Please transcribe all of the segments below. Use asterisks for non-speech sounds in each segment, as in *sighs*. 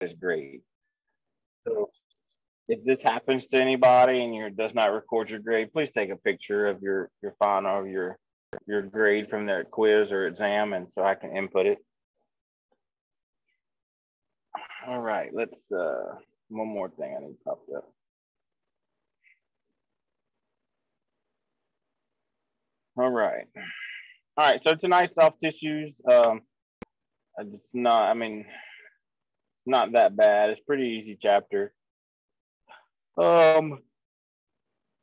is great. So if this happens to anybody and your does not record your grade, please take a picture of your your final your your grade from their quiz or exam, and so I can input it. All right, let's uh one more thing I need popped up. All right. All right, so tonight's soft tissues. Um, it's not, I mean, not that bad. It's pretty easy chapter. Um,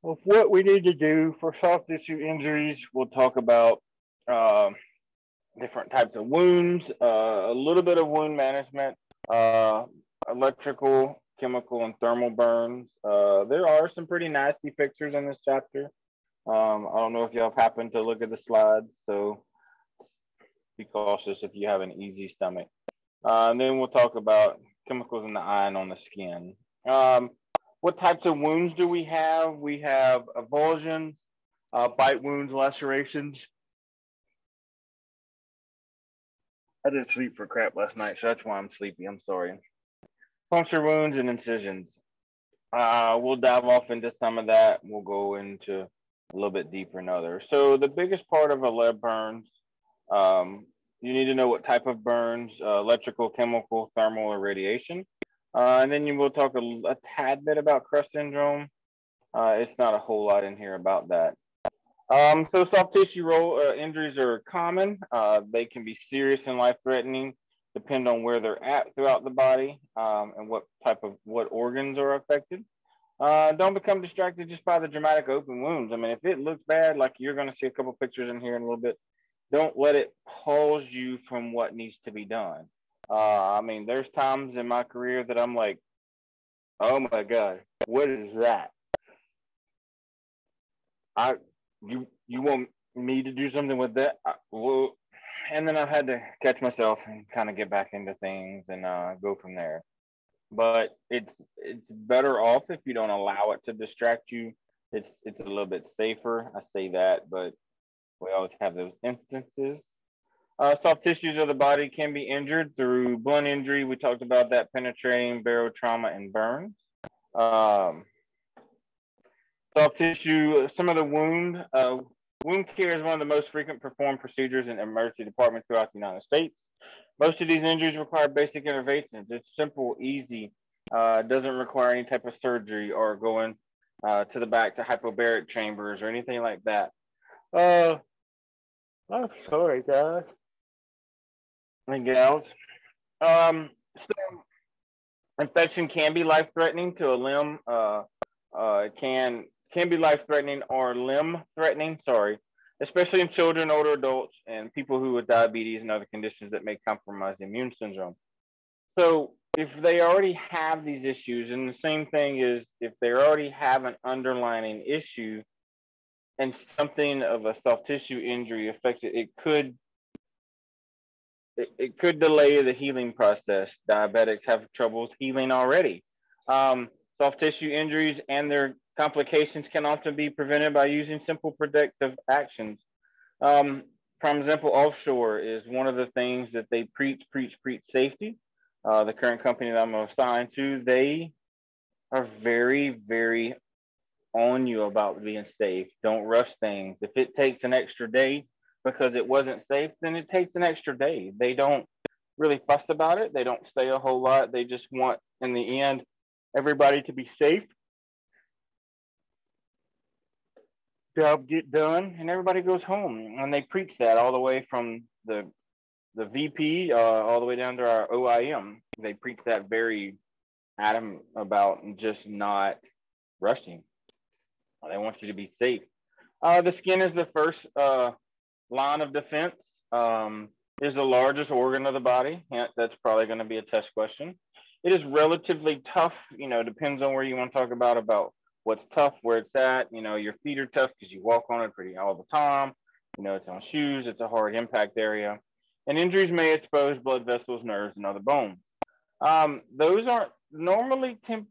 of what we need to do for soft tissue injuries, we'll talk about uh, different types of wounds, uh, a little bit of wound management, uh, electrical, chemical, and thermal burns. Uh, there are some pretty nasty pictures in this chapter. Um, I don't know if y'all have happened to look at the slides, so be cautious if you have an easy stomach. Uh, and then we'll talk about chemicals in the eye and on the skin. Um, what types of wounds do we have? We have avulsions, uh, bite wounds, lacerations. I didn't sleep for crap last night, so that's why I'm sleepy. I'm sorry. Puncture wounds and incisions. Uh, we'll dive off into some of that. We'll go into a little bit deeper in others. So the biggest part of a lead burns, um, you need to know what type of burns, uh, electrical, chemical, thermal, or radiation. Uh, and then you will talk a, a, tad bit about crush syndrome. Uh, it's not a whole lot in here about that. Um, so soft tissue roll, uh, injuries are common. Uh, they can be serious and life-threatening, depend on where they're at throughout the body um, and what type of what organs are affected. Uh, don't become distracted just by the dramatic open wounds. I mean, if it looks bad, like you're going to see a couple pictures in here in a little bit, don't let it pause you from what needs to be done. Uh, I mean, there's times in my career that I'm like, oh my God, what is that? I you you want me to do something with that? I, well, and then I've had to catch myself and kind of get back into things and uh, go from there. But it's it's better off if you don't allow it to distract you. It's it's a little bit safer. I say that, but we always have those instances uh, soft tissues of the body can be injured through blunt injury. We talked about that penetrating barotrauma and burns. Um, soft tissue, some of the wound. Uh, wound care is one of the most frequent performed procedures in emergency departments throughout the United States. Most of these injuries require basic interventions. It's simple, easy, uh, doesn't require any type of surgery or going uh, to the back to hypobaric chambers or anything like that. Uh, I'm sorry, guys and gals. Um, so infection can be life threatening to a limb. Uh, uh, can can be life threatening or limb threatening. Sorry, especially in children, older adults, and people who with diabetes and other conditions that may compromise the immune syndrome. So if they already have these issues, and the same thing is if they already have an underlying issue and something of a soft tissue injury affects it, it could it, it could delay the healing process. Diabetics have troubles healing already. Um, soft tissue injuries and their complications can often be prevented by using simple protective actions. Um, example, offshore is one of the things that they preach, preach, preach safety. Uh, the current company that I'm assigned to, they are very, very on you about being safe. Don't rush things. If it takes an extra day because it wasn't safe, then it takes an extra day. They don't really fuss about it. They don't say a whole lot. They just want, in the end, everybody to be safe. Job get done, and everybody goes home. And they preach that all the way from the the VP uh, all the way down to our OIM. They preach that very adamant about just not rushing. They want you to be safe. Uh, the skin is the first uh, line of defense um, is the largest organ of the body. Yeah, that's probably going to be a test question. It is relatively tough. You know, depends on where you want to talk about about what's tough, where it's at. You know, your feet are tough because you walk on it pretty all the time. You know, it's on shoes. It's a hard impact area, and injuries may expose blood vessels, nerves, and other bones. Um, those aren't normally temp-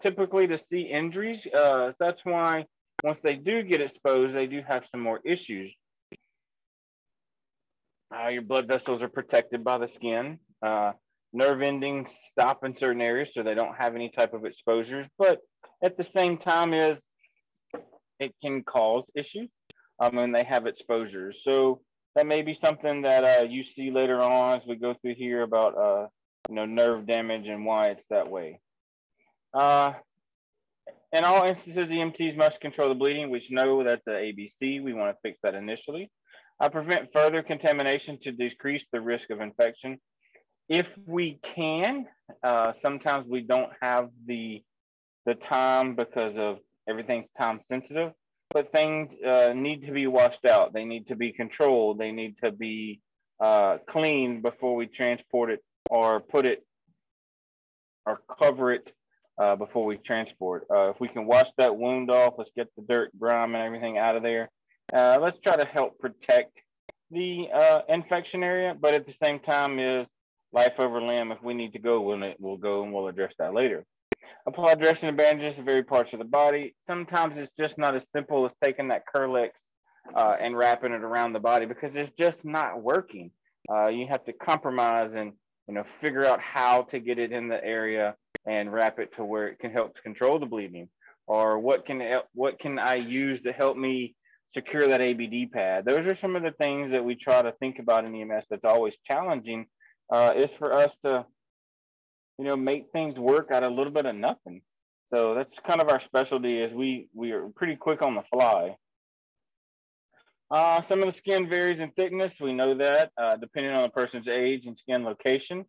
typically to see injuries. Uh, that's why once they do get exposed, they do have some more issues. Uh, your blood vessels are protected by the skin. Uh, nerve endings stop in certain areas so they don't have any type of exposures. But at the same time, is it can cause issues um, when they have exposures. So that may be something that uh, you see later on as we go through here about uh, you know nerve damage and why it's that way. Uh, in all instances, the EMTs must control the bleeding, which know that's an ABC. We want to fix that initially. Uh, prevent further contamination to decrease the risk of infection. If we can, uh, sometimes we don't have the the time because of everything's time sensitive but things uh, need to be washed out. They need to be controlled. They need to be uh, cleaned before we transport it or put it or cover it uh, before we transport. Uh, if we can wash that wound off, let's get the dirt, grime, and everything out of there. Uh, let's try to help protect the uh, infection area, but at the same time is life over limb. If we need to go, we'll, we'll go and we'll address that later. Apply dressing and bandages to various parts of the body. Sometimes it's just not as simple as taking that Kerlix uh, and wrapping it around the body because it's just not working. Uh, you have to compromise and you know figure out how to get it in the area and wrap it to where it can help to control the bleeding. Or what can what can I use to help me secure that ABD pad? Those are some of the things that we try to think about in EMS. That's always challenging. Uh, is for us to you know, make things work out of a little bit of nothing. So that's kind of our specialty is we we are pretty quick on the fly. Uh, some of the skin varies in thickness. We know that uh, depending on the person's age and skin location.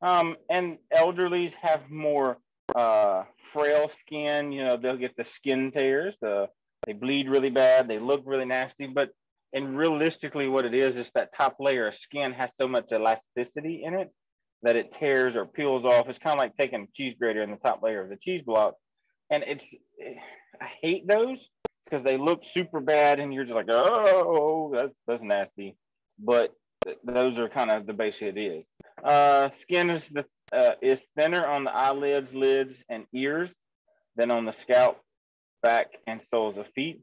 Um, and elderlies have more uh, frail skin. You know, they'll get the skin tears. The, they bleed really bad. They look really nasty. But and realistically, what it is is that top layer of skin has so much elasticity in it that it tears or peels off. It's kind of like taking a cheese grater in the top layer of the cheese block. And it's, I hate those because they look super bad and you're just like, oh, that's, that's nasty. But th- those are kind of the base it is. Uh, skin is, the, uh, is thinner on the eyelids, lids, and ears than on the scalp, back, and soles of feet.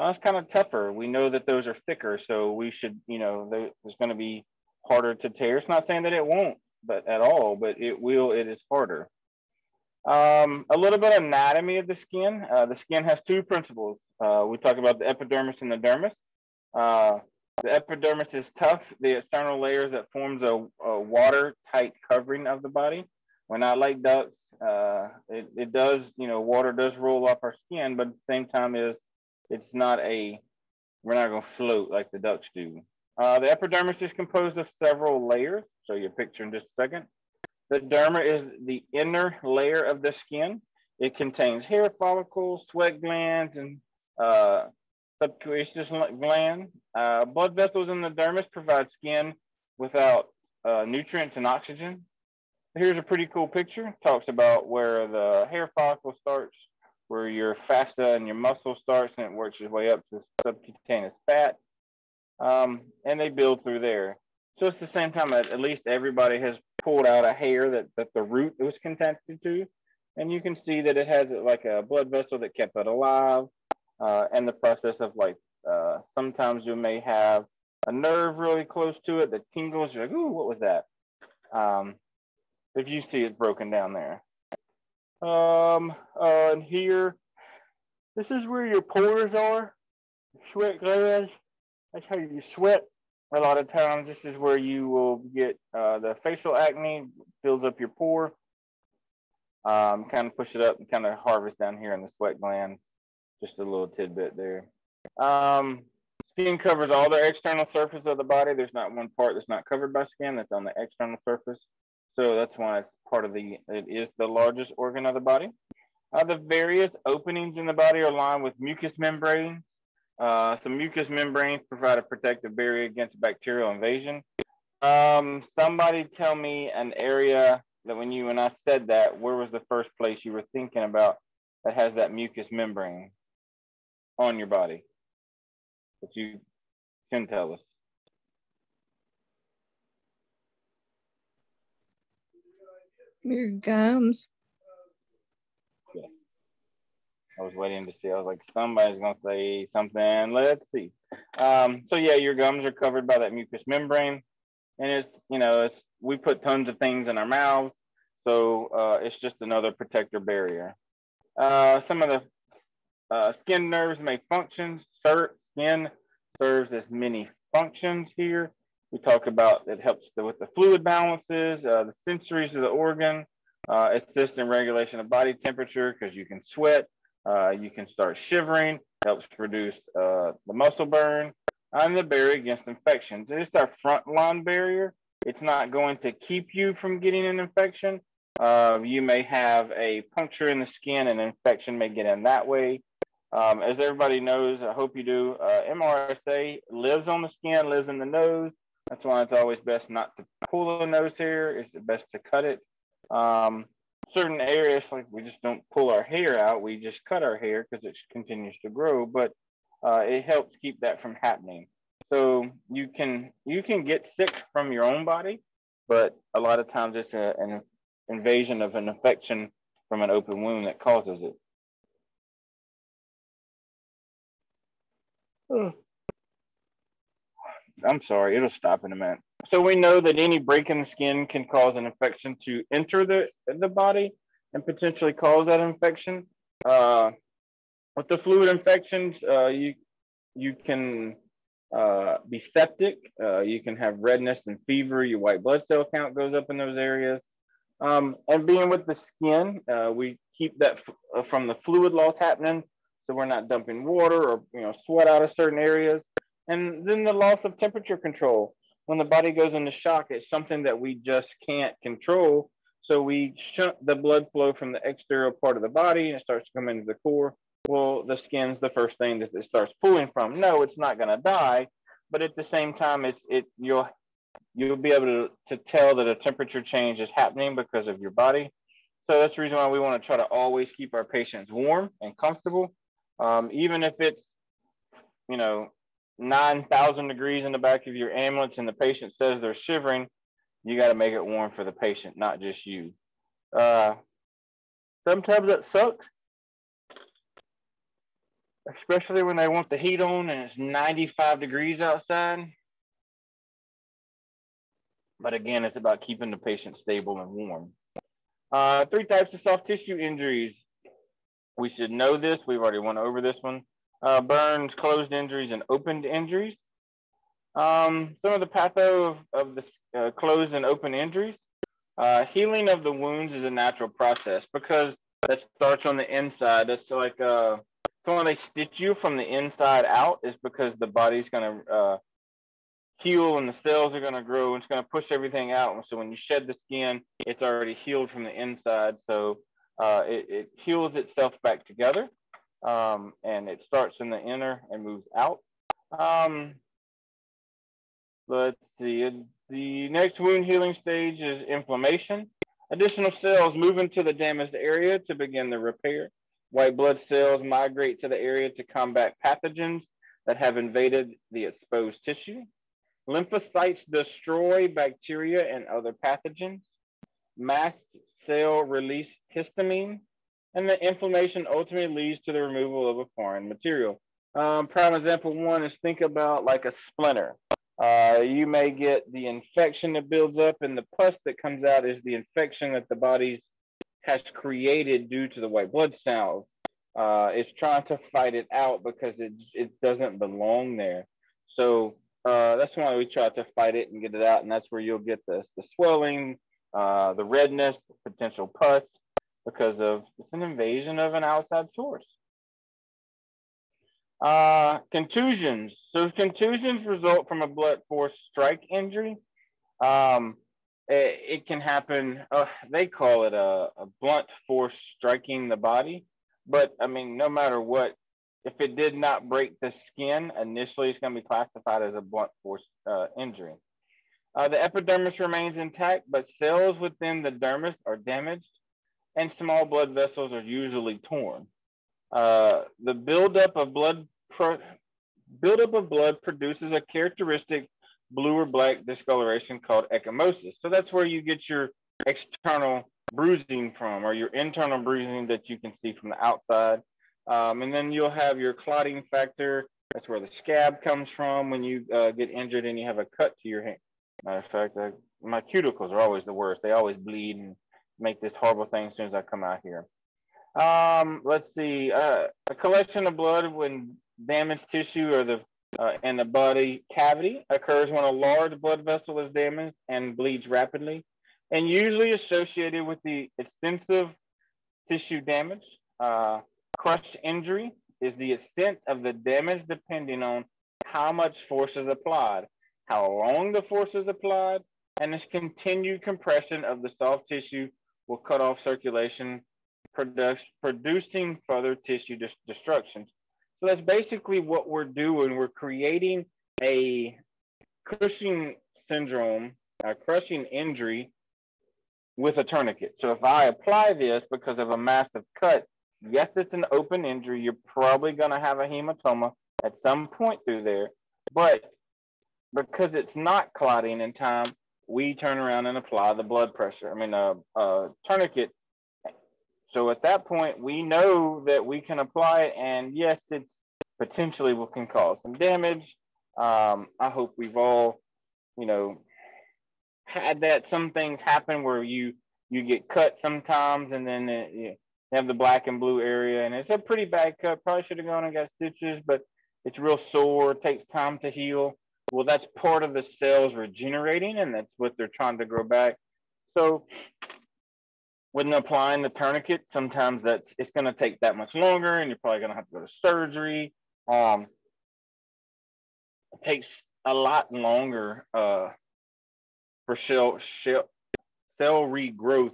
Uh, it's kind of tougher. We know that those are thicker, so we should, you know, there's going to be harder to tear. It's not saying that it won't, but at all, but it will, it is harder. Um, a little bit of anatomy of the skin. Uh, the skin has two principles. Uh, we talk about the epidermis and the dermis. Uh, the epidermis is tough. The external layers that forms a, a watertight covering of the body. We're not like ducks. Uh, it, it does, you know, water does roll off our skin, but at the same time is it's not a, we're not gonna float like the ducks do. Uh, the epidermis is composed of several layers. Show you a picture in just a second. The derma is the inner layer of the skin. It contains hair follicles, sweat glands, and uh, subcutaneous gland. Uh, blood vessels in the dermis provide skin without uh, nutrients and oxygen. Here's a pretty cool picture. Talks about where the hair follicle starts, where your fascia and your muscle starts, and it works its way up to subcutaneous fat um, and they build through there. So it's the same time that at least everybody has pulled out a hair that, that the root was connected to. And you can see that it has like a blood vessel that kept it alive. Uh, and the process of like, uh, sometimes you may have a nerve really close to it that tingles. You're like, ooh, what was that? Um, if you see it broken down there. Um, uh, and here, this is where your pores are, sweat glands. That's how you sweat. A lot of times, this is where you will get uh, the facial acne, fills up your pore. Um, kind of push it up and kind of harvest down here in the sweat gland. Just a little tidbit there. Um, skin covers all the external surface of the body. There's not one part that's not covered by skin that's on the external surface. So that's why it's part of the, it is the largest organ of the body. Uh, the various openings in the body are lined with mucous membranes uh, some mucous membranes provide a protective barrier against bacterial invasion. Um, somebody tell me an area that when you and I said that, where was the first place you were thinking about that has that mucous membrane on your body that you can tell us? Your gums. I was waiting to see. I was like, somebody's gonna say something. Let's see. Um, so yeah, your gums are covered by that mucous membrane, and it's you know it's we put tons of things in our mouths, so uh, it's just another protector barrier. Uh, some of the uh, skin nerves may function. Skin serves as many functions here. We talk about it helps the, with the fluid balances, uh, the sensories of the organ, uh, assist in regulation of body temperature because you can sweat, uh, you can start shivering, helps reduce uh, the muscle burn, and the barrier against infections. It's our front line barrier. It's not going to keep you from getting an infection. Uh, you may have a puncture in the skin, and infection may get in that way. Um, as everybody knows, I hope you do, uh, MRSA lives on the skin, lives in the nose. That's why it's always best not to pull the nose hair. It's best to cut it. Um, certain areas, like we just don't pull our hair out, we just cut our hair because it continues to grow, but uh, it helps keep that from happening. So you can you can get sick from your own body, but a lot of times it's a, an invasion of an infection from an open wound that causes it. I'm sorry, it'll stop in a minute. So we know that any break in the skin can cause an infection to enter the, the body and potentially cause that infection. Uh, with the fluid infections, uh, you you can uh, be septic. Uh, you can have redness and fever. Your white blood cell count goes up in those areas. Um, and being with the skin, uh, we keep that uh, from the fluid loss happening, so we're not dumping water or you know sweat out of certain areas. And then the loss of temperature control. When the body goes into shock, it's something that we just can't control. So we shunt the blood flow from the exterior part of the body and it starts to come into the core. Well, the skin's the first thing that it starts pulling from. No, it's not going to die, but at the same time, it's it you'll you'll be able to, to tell that a temperature change is happening because of your body. So that's the reason why we want to try to always keep our patients warm and comfortable, um, even if it's you know 9,000 degrees in the back of your ambulance and the patient says they're shivering, you got to make it warm for the patient, not just you. Uh, sometimes that sucks, especially when they want the heat on and it's 95 degrees outside. But again, it's about keeping the patient stable and warm. Uh, three types of soft tissue injuries. We should know this. We've already went over this one uh, burns, closed injuries, and opened injuries. Um, some of the patho of, of the uh, closed and open injuries. Uh, healing of the wounds is a natural process because that starts on the inside. It's like uh, when they stitch you from the inside out is because the body's going to uh, heal and the cells are going to grow and it's going to push everything out. So when you shed the skin, it's already healed from the inside. So uh, it, it heals itself back together um, and it starts in the inner and moves out. Um, let's see, the next wound healing stage is inflammation. Additional cells move into the damaged area to begin the repair. White blood cells migrate to the area to combat pathogens that have invaded the exposed tissue. Lymphocytes destroy bacteria and other pathogens. Mast cell release histamine and the inflammation ultimately leads to the removal of a foreign material. Um, prime example one is think about like a splinter. Uh, you may get the infection that builds up, and the pus that comes out is the infection that the body has created due to the white blood cells. Uh, it's trying to fight it out because it it doesn't belong there. So uh, that's why we try to fight it and get it out, and that's where you'll get the the swelling, uh, the redness, potential pus, because of it's an invasion of an outside source. Uh, contusions. So contusions result from a blunt force strike injury. Um, it, it, can happen. Uh, they call it a, a, blunt force striking the body, but I mean, no matter what, if it did not break the skin initially, it's going to be classified as a blunt force uh, injury. Uh, the epidermis remains intact, but cells within the dermis are damaged and small blood vessels are usually torn. Uh, the buildup of blood pro- buildup of blood produces a characteristic blue or black discoloration called ecchymosis. So that's where you get your external bruising from or your internal bruising that you can see from the outside. Um, and then you'll have your clotting factor. That's where the scab comes from when you uh, get injured and you have a cut to your hand. Matter of fact, I my cuticles are always the worst. They always bleed and make this horrible thing as soon as I come out here. Um, let's see, uh, a collection of blood when damaged tissue or the uh, in the body cavity occurs when a large blood vessel is damaged and bleeds rapidly, and usually associated with the extensive tissue damage. Uh, crush injury is the extent of the damage depending on how much force is applied, how long the force is applied, and this continued compression of the soft tissue will cut off circulation producing further tissue destruction. So that's basically what we're doing. We're creating a Cushing syndrome, a crushing injury with a tourniquet. So if I apply this because of a massive cut, yes, it's an open injury. You're probably going to have a hematoma at some point through there. But because it's not clotting in time, we turn around and apply the blood pressure. I mean, a, a tourniquet so at that point, we know that we can apply it, and yes, it's potentially what can cause some damage. Um, I hope we've all, you know, had that. Some things happen where you you get cut sometimes, and then it, you have the black and blue area, and it's a pretty bad cut. Probably should have gone and got stitches, but it's real sore. takes time to heal. Well, that's part of the cells regenerating, and that's what they're trying to grow back. So when applying the tourniquet, sometimes that's it's going to take that much longer, and you're probably going to have to go to surgery. Um, it takes a lot longer uh, for cell, cell, cell regrowth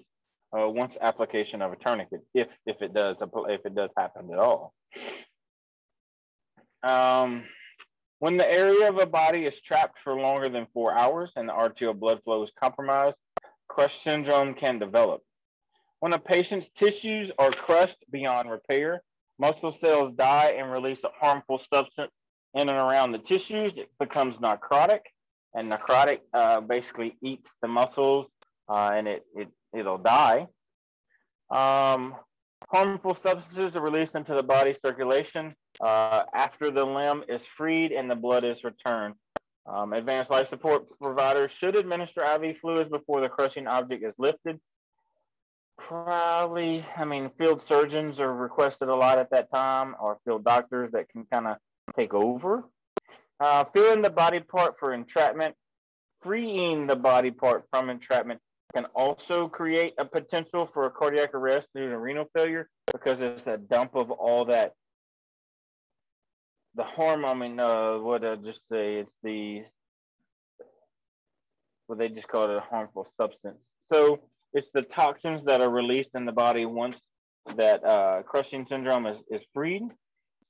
uh, once application of a tourniquet, if if it does if it does happen at all. Um, when the area of a body is trapped for longer than four hours and the arterial blood flow is compromised, crush syndrome can develop. When a patient's tissues are crushed beyond repair, muscle cells die and release a harmful substance in and around the tissues. It becomes necrotic, and necrotic uh, basically eats the muscles uh, and it, it, it'll die. Um, harmful substances are released into the body circulation uh, after the limb is freed and the blood is returned. Um, advanced life support providers should administer IV fluids before the crushing object is lifted Probably, I mean, field surgeons are requested a lot at that time, or field doctors that can kind of take over. Uh, feeling the body part for entrapment, freeing the body part from entrapment can also create a potential for a cardiac arrest due to renal failure because it's a dump of all that. The hormone, I mean, uh, what I just say, it's the, what they just call it a harmful substance. So it's the toxins that are released in the body once that uh, crushing syndrome is, is freed.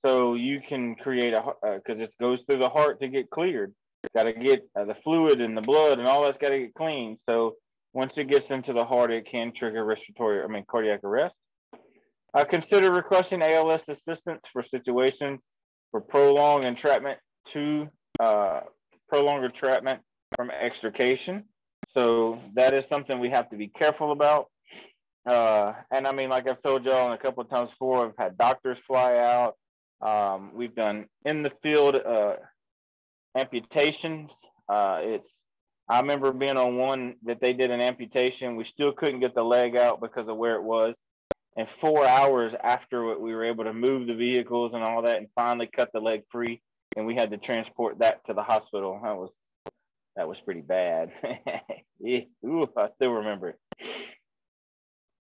So you can create a because uh, it goes through the heart to get cleared. Got to get uh, the fluid and the blood and all that's got to get clean. So once it gets into the heart, it can trigger respiratory, I mean cardiac arrest. Uh, consider requesting ALS assistance for situations for prolonged entrapment to uh, prolonged entrapment from extrication. So that is something we have to be careful about. Uh, and I mean, like I've told y'all a couple of times before, I've had doctors fly out. Um, we've done in the field uh, amputations. Uh, it's I remember being on one that they did an amputation. We still couldn't get the leg out because of where it was. And four hours after we were able to move the vehicles and all that, and finally cut the leg free, and we had to transport that to the hospital. That was that was pretty bad. *laughs* Ooh, I still remember it.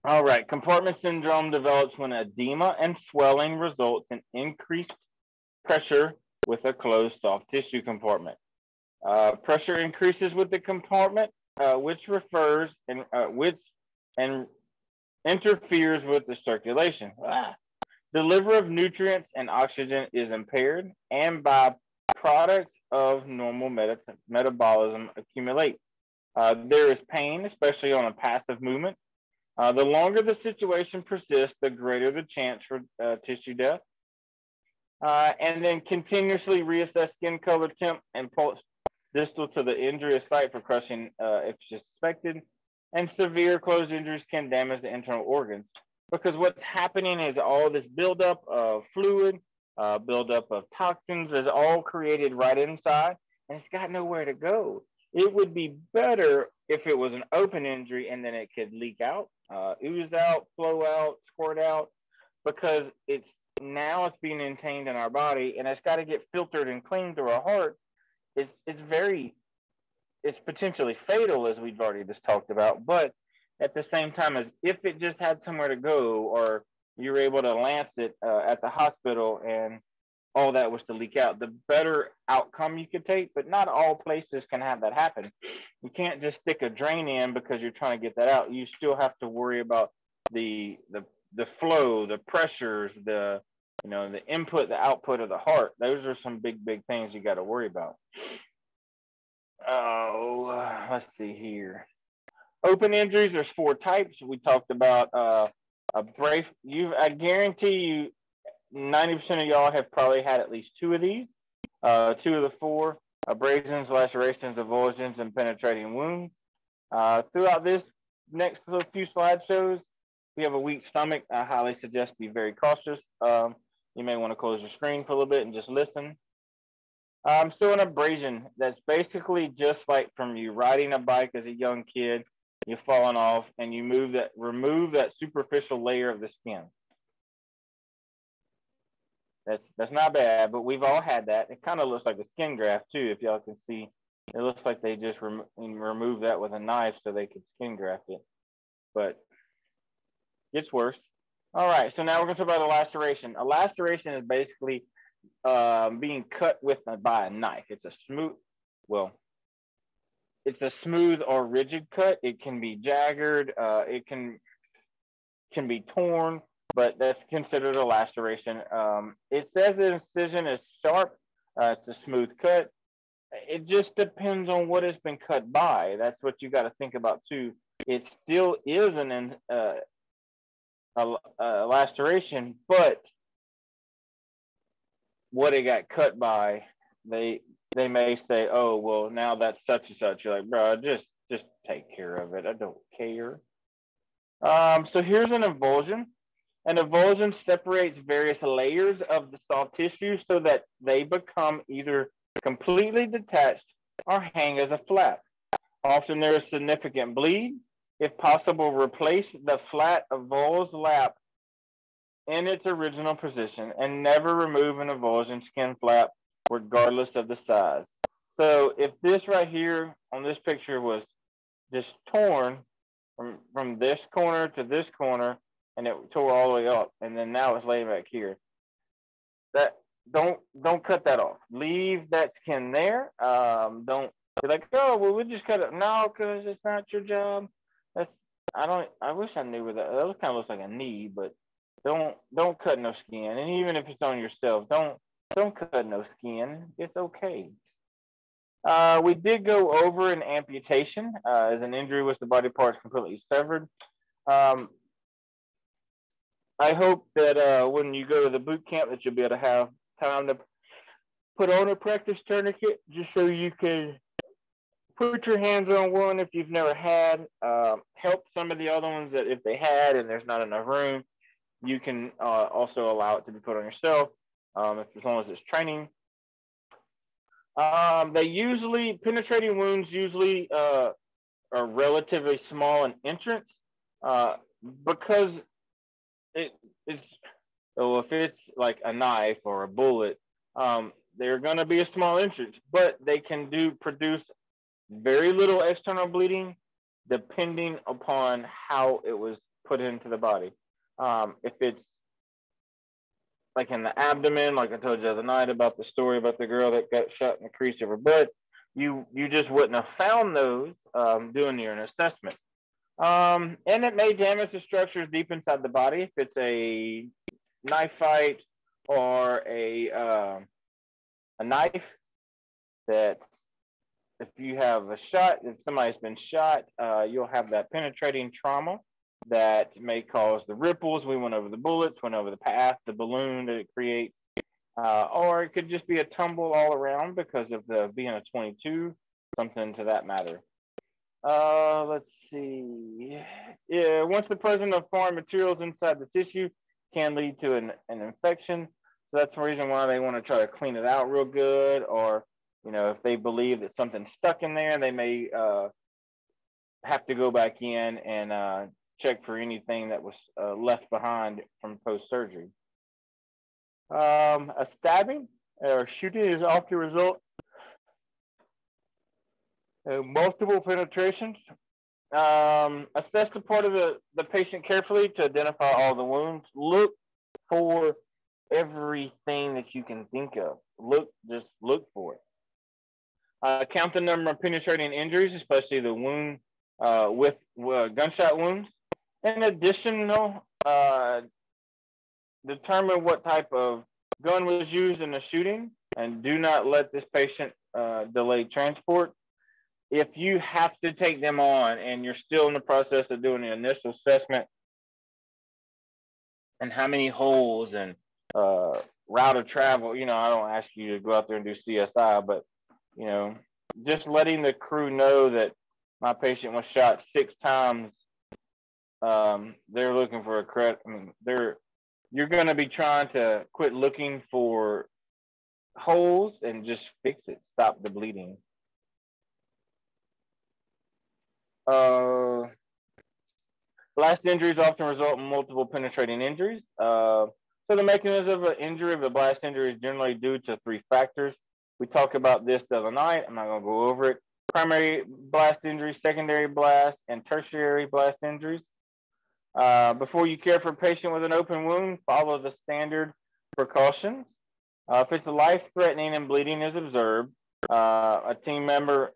All right, compartment syndrome develops when edema and swelling results in increased pressure with a closed soft tissue compartment. Uh, pressure increases with the compartment, uh, which refers and uh, which and interferes with the circulation. Ah. Delivery of nutrients and oxygen is impaired, and by products of normal meta metabolism accumulate. Uh, there is pain, especially on a passive movement. Uh, the longer the situation persists, the greater the chance for uh, tissue death. Uh, and then continuously reassess skin color, temp, and pulse distal to the injury site for crushing uh, if suspected. And severe closed injuries can damage the internal organs because what's happening is all this buildup of fluid uh, buildup of toxins is all created right inside and it's got nowhere to go. It would be better if it was an open injury and then it could leak out, uh, ooze out, flow out, squirt out, because it's now it's being contained in our body and it's got to get filtered and cleaned through our heart. It's it's very it's potentially fatal as we've already just talked about, but at the same time as if it just had somewhere to go or you were able to lance it uh, at the hospital and all that was to leak out, the better outcome you could take. But not all places can have that happen. You can't just stick a drain in because you're trying to get that out. You still have to worry about the the the flow, the pressures, the you know the input, the output of the heart. Those are some big big things you got to worry about. Oh, let's see here. Open injuries. There's four types. We talked about uh, a brace. You, I guarantee you, 90% of y'all have probably had at least two of these. Uh, two of the four abrasions, lacerations, avulsions, and penetrating wounds. Uh, throughout this next few slideshows, you have a weak stomach, I highly suggest be very cautious. Um, you may want to close your screen for a little bit and just listen. Um, so an abrasion, that's basically just like from you riding a bike as a young kid, you've fallen off and you move that, remove that superficial layer of the skin. That's that's not bad, but we've all had that. It kind of looks like a skin graft too, if y'all can see. It looks like they just rem remove that with a knife so they could skin graft it, but gets worse. All right, so now we're going to talk about a laceration. A laceration is basically uh, being cut with a, by a knife. It's a smooth, well, it's a smooth or rigid cut. It can be jagged. Uh, it can can be torn but that's considered a laceration. Um, it says the incision is sharp. Uh, it's a smooth cut. It just depends on what it's been cut by. That's what you got to think about too. It still is an uh, a, a laceration, but what it got cut by, they they may say, oh well, now that's such and such. You're like, bro, just just take care of it. I don't care. Um, so here's an avulsion. An avulsion separates various layers of the soft tissue so that they become either completely detached or hang as a flap. Often there is significant bleed. If possible, replace the flat avulsed lap in its original position and never remove an avulsion skin flap regardless of the size. So if this right here on this picture was just torn from, from this corner to this corner, and it tore all the way up, and then now it's laying back here. That don't don't cut that off. Leave that skin there. Um, don't be like, oh, well, we just cut it. No, because it's not your job. That's I don't. I wish I knew where that. That kind of looks like a knee, but don't don't cut no skin. And even if it's on yourself, don't don't cut no skin. It's okay. Uh, we did go over an amputation uh, as an injury was the body parts completely severed. Um, I hope that uh, when you go to the boot camp that you'll be able to have time to put on a practice tourniquet just so you can put your hands on one if you've never had. Uh, help some of the other ones that if they had and there's not enough room, you can uh, also allow it to be put on yourself um, if, as long as it's training. Um, they usually, penetrating wounds usually uh, are relatively small in entrance uh, because it it's so if it's like a knife or a bullet, um, they're going to be a small entrance, but they can do produce very little external bleeding depending upon how it was put into the body. Um, if it's like in the abdomen, like I told you the other night about the story about the girl that got shot in the crease of her butt, you you just wouldn't have found those um, doing your assessment. Um, and it may damage the structures deep inside the body if it's a knife fight or a uh, a knife that if you have a shot, if somebody's been shot, uh, you'll have that penetrating trauma that may cause the ripples. We went over the bullets, went over the path, the balloon that it creates, uh, or it could just be a tumble all around because of the being a 22, something to that matter. Uh, let's see. Yeah, once the presence of foreign materials inside the tissue can lead to an, an infection. So that's the reason why they want to try to clean it out real good or You know, if they believe that something's stuck in there, they may uh, have to go back in and uh, check for anything that was uh, left behind from post surgery. Um, a stabbing or shooting is often a result of multiple penetrations. Um, assess the part of the, the patient carefully to identify all the wounds. Look for everything that you can think of. Look, just look for it. Uh, count the number of penetrating injuries, especially the wound uh, with uh, gunshot wounds. In addition, uh, determine what type of gun was used in the shooting and do not let this patient uh, delay transport. If you have to take them on and you're still in the process of doing the initial assessment and how many holes and uh, route of travel, you know, I don't ask you to go out there and do CSI, but, you know, just letting the crew know that my patient was shot six times. Um, they're looking for a credit. I mean, they're you're going to be trying to quit looking for holes and just fix it. Stop the bleeding. Uh, blast injuries often result in multiple penetrating injuries. Uh, so the mechanism of an injury of a blast injury is generally due to three factors. We talked about this the other night. I'm not going to go over it. Primary blast injuries, secondary blast, and tertiary blast injuries. Uh, before you care for a patient with an open wound, follow the standard precautions. Uh, if it's life-threatening and bleeding is observed, uh, a team member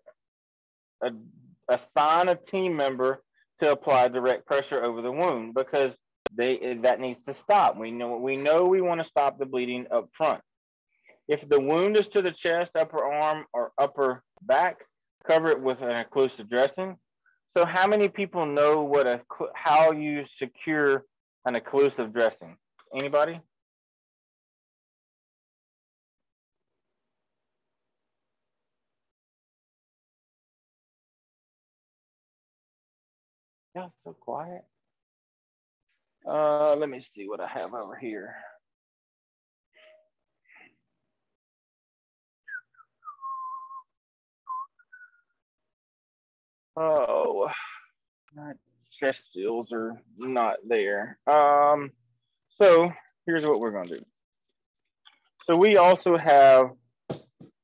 assign a team member to apply direct pressure over the wound because they that needs to stop. We know we know we want to stop the bleeding up front. If the wound is to the chest, upper arm, or upper back, cover it with an occlusive dressing. So how many people know what a how you secure an occlusive dressing? Anybody? Yeah, so quiet. Uh, let me see what I have over here. Oh, not chest seals are not there. Um, so here's what we're gonna do. So we also have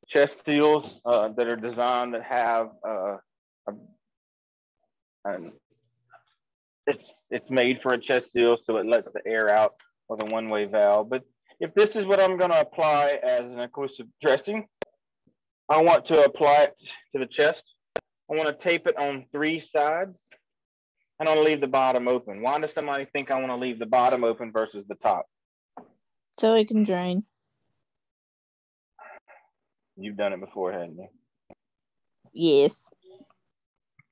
chest seals uh, that are designed that have uh, a, an, it's it's made for a chest seal, so it lets the air out with a one-way valve. But if this is what I'm gonna apply as an occlusive dressing, I want to apply it to the chest I want to tape it on three sides. I don't leave the bottom open. Why does somebody think I want to leave the bottom open versus the top? So it can drain. You've done it before, haven't you? Yes.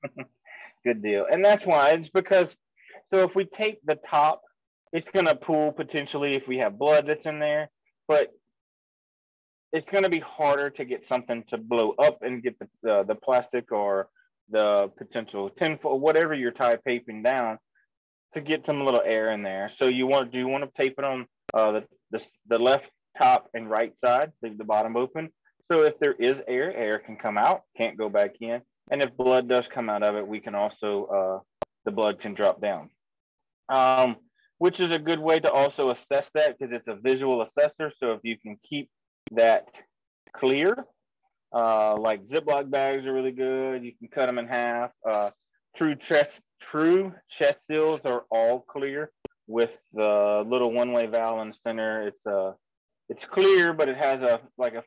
*laughs* Good deal. And that's why it's because so if we tape the top, it's going to pool potentially if we have blood that's in there. But it's going to be harder to get something to blow up and get the, uh, the plastic or the potential tinfoil, whatever you're tie taping down to get some little air in there. So you want do you want to tape it on uh, the, the, the left top and right side, leave the bottom open. So if there is air, air can come out, can't go back in. And if blood does come out of it, we can also, uh, the blood can drop down. Um, which is a good way to also assess that because it's a visual assessor. So if you can keep that clear. Uh, like Ziploc bags are really good. You can cut them in half. Uh, true chest true chest seals are all clear with the little one-way valve in the center. It's a uh, it's clear, but it has a like a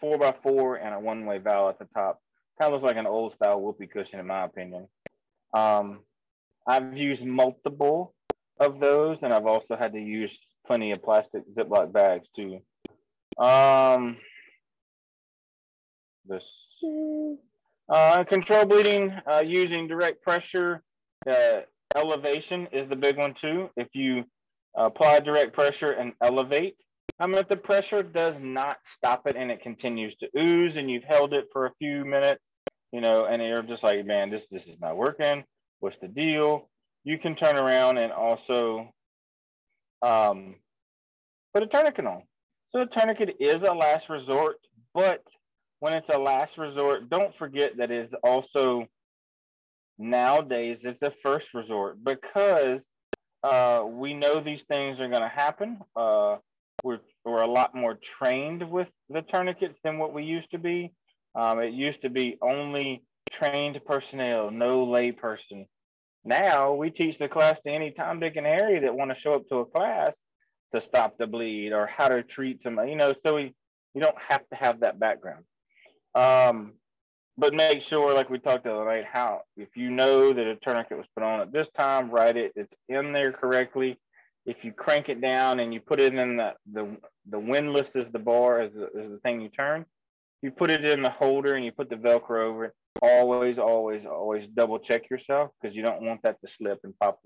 four by four and a one-way valve at the top. Kind of looks like an old style whoopee cushion, in my opinion. Um, I've used multiple of those, and I've also had to use plenty of plastic Ziploc bags too. Um, the uh, control bleeding uh, using direct pressure. Uh, elevation is the big one too. If you apply direct pressure and elevate, I mean, if the pressure does not stop it and it continues to ooze and you've held it for a few minutes, you know, and you're just like, man, this this is not working. What's the deal? You can turn around and also um, put a tourniquet on. So a tourniquet is a last resort, but when it's a last resort, don't forget that it's also nowadays it's a first resort because uh, we know these things are going to happen. Uh, we're, we're a lot more trained with the tourniquets than what we used to be. Um, it used to be only trained personnel, no lay person. Now we teach the class to any Tom, Dick, and Harry that want to show up to a class to stop the bleed or how to treat somebody, you know, so we, you don't have to have that background. Um, but make sure, like we talked about, right? How if you know that a tourniquet was put on at this time, write it. It's in there correctly. If you crank it down and you put it in the the the windlass is the bar is the, is the thing you turn. You put it in the holder and you put the Velcro over it. Always, always, always double check yourself because you don't want that to slip and pop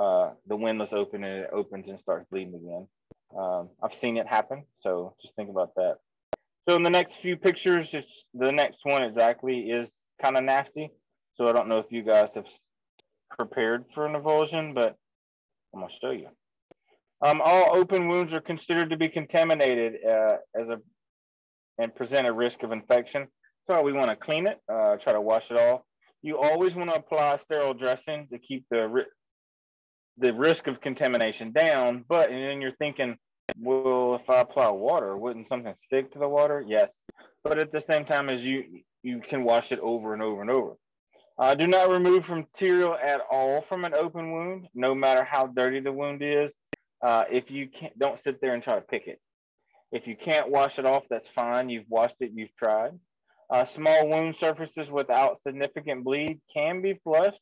uh, the windlass open and it opens and starts bleeding again. Um, I've seen it happen, so just think about that. So in the next few pictures, it's the next one exactly is kind of nasty. So I don't know if you guys have prepared for an avulsion, but I'm gonna show you. Um, all open wounds are considered to be contaminated uh, as a and present a risk of infection. So we want to clean it, uh, try to wash it off. You always want to apply sterile dressing to keep the the risk of contamination down. But and then you're thinking, well, if I apply water, wouldn't something stick to the water? Yes, but at the same time as you you can wash it over and over and over. Uh, do not remove material at all from an open wound, no matter how dirty the wound is. Uh, if you can't, don't sit there and try to pick it. If you can't wash it off, that's fine. You've washed it, you've tried. Uh, small wound surfaces without significant bleed can be flushed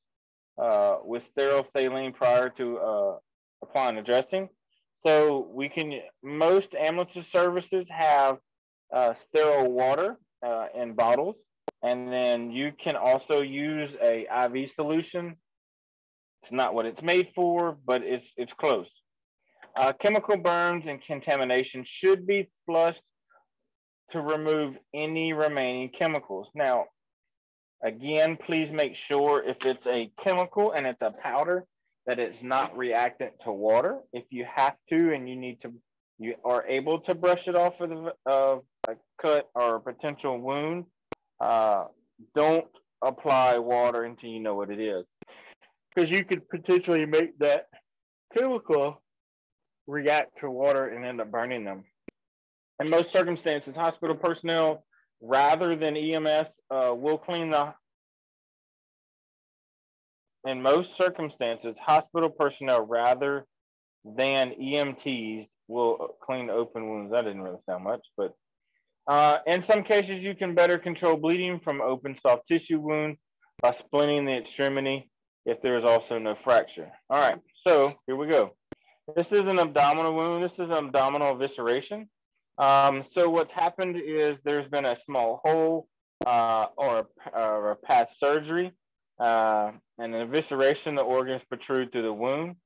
uh, with sterile saline prior to uh, applying the dressing. So we can, most ambulance services have uh, sterile water uh, in bottles. And then you can also use a IV solution. It's not what it's made for, but it's, it's close. Uh, chemical burns and contamination should be flushed to remove any remaining chemicals. Now, again, please make sure if it's a chemical and it's a powder, that it's not reactant to water. If you have to and you need to, you are able to brush it off with a, a cut or a potential wound, uh, don't apply water until you know what it is. Because you could potentially make that chemical react to water and end up burning them. In most circumstances, hospital personnel, rather than EMS, uh, will clean the in most circumstances, hospital personnel rather than EMTs will clean open wounds. That didn't really sound much, but uh, in some cases, you can better control bleeding from open soft tissue wounds by splinting the extremity if there is also no fracture. All right, so here we go. This is an abdominal wound. This is an abdominal evisceration. Um, so what's happened is there's been a small hole uh, or, or, a past surgery uh, and an evisceration. The organs protrude through the wound.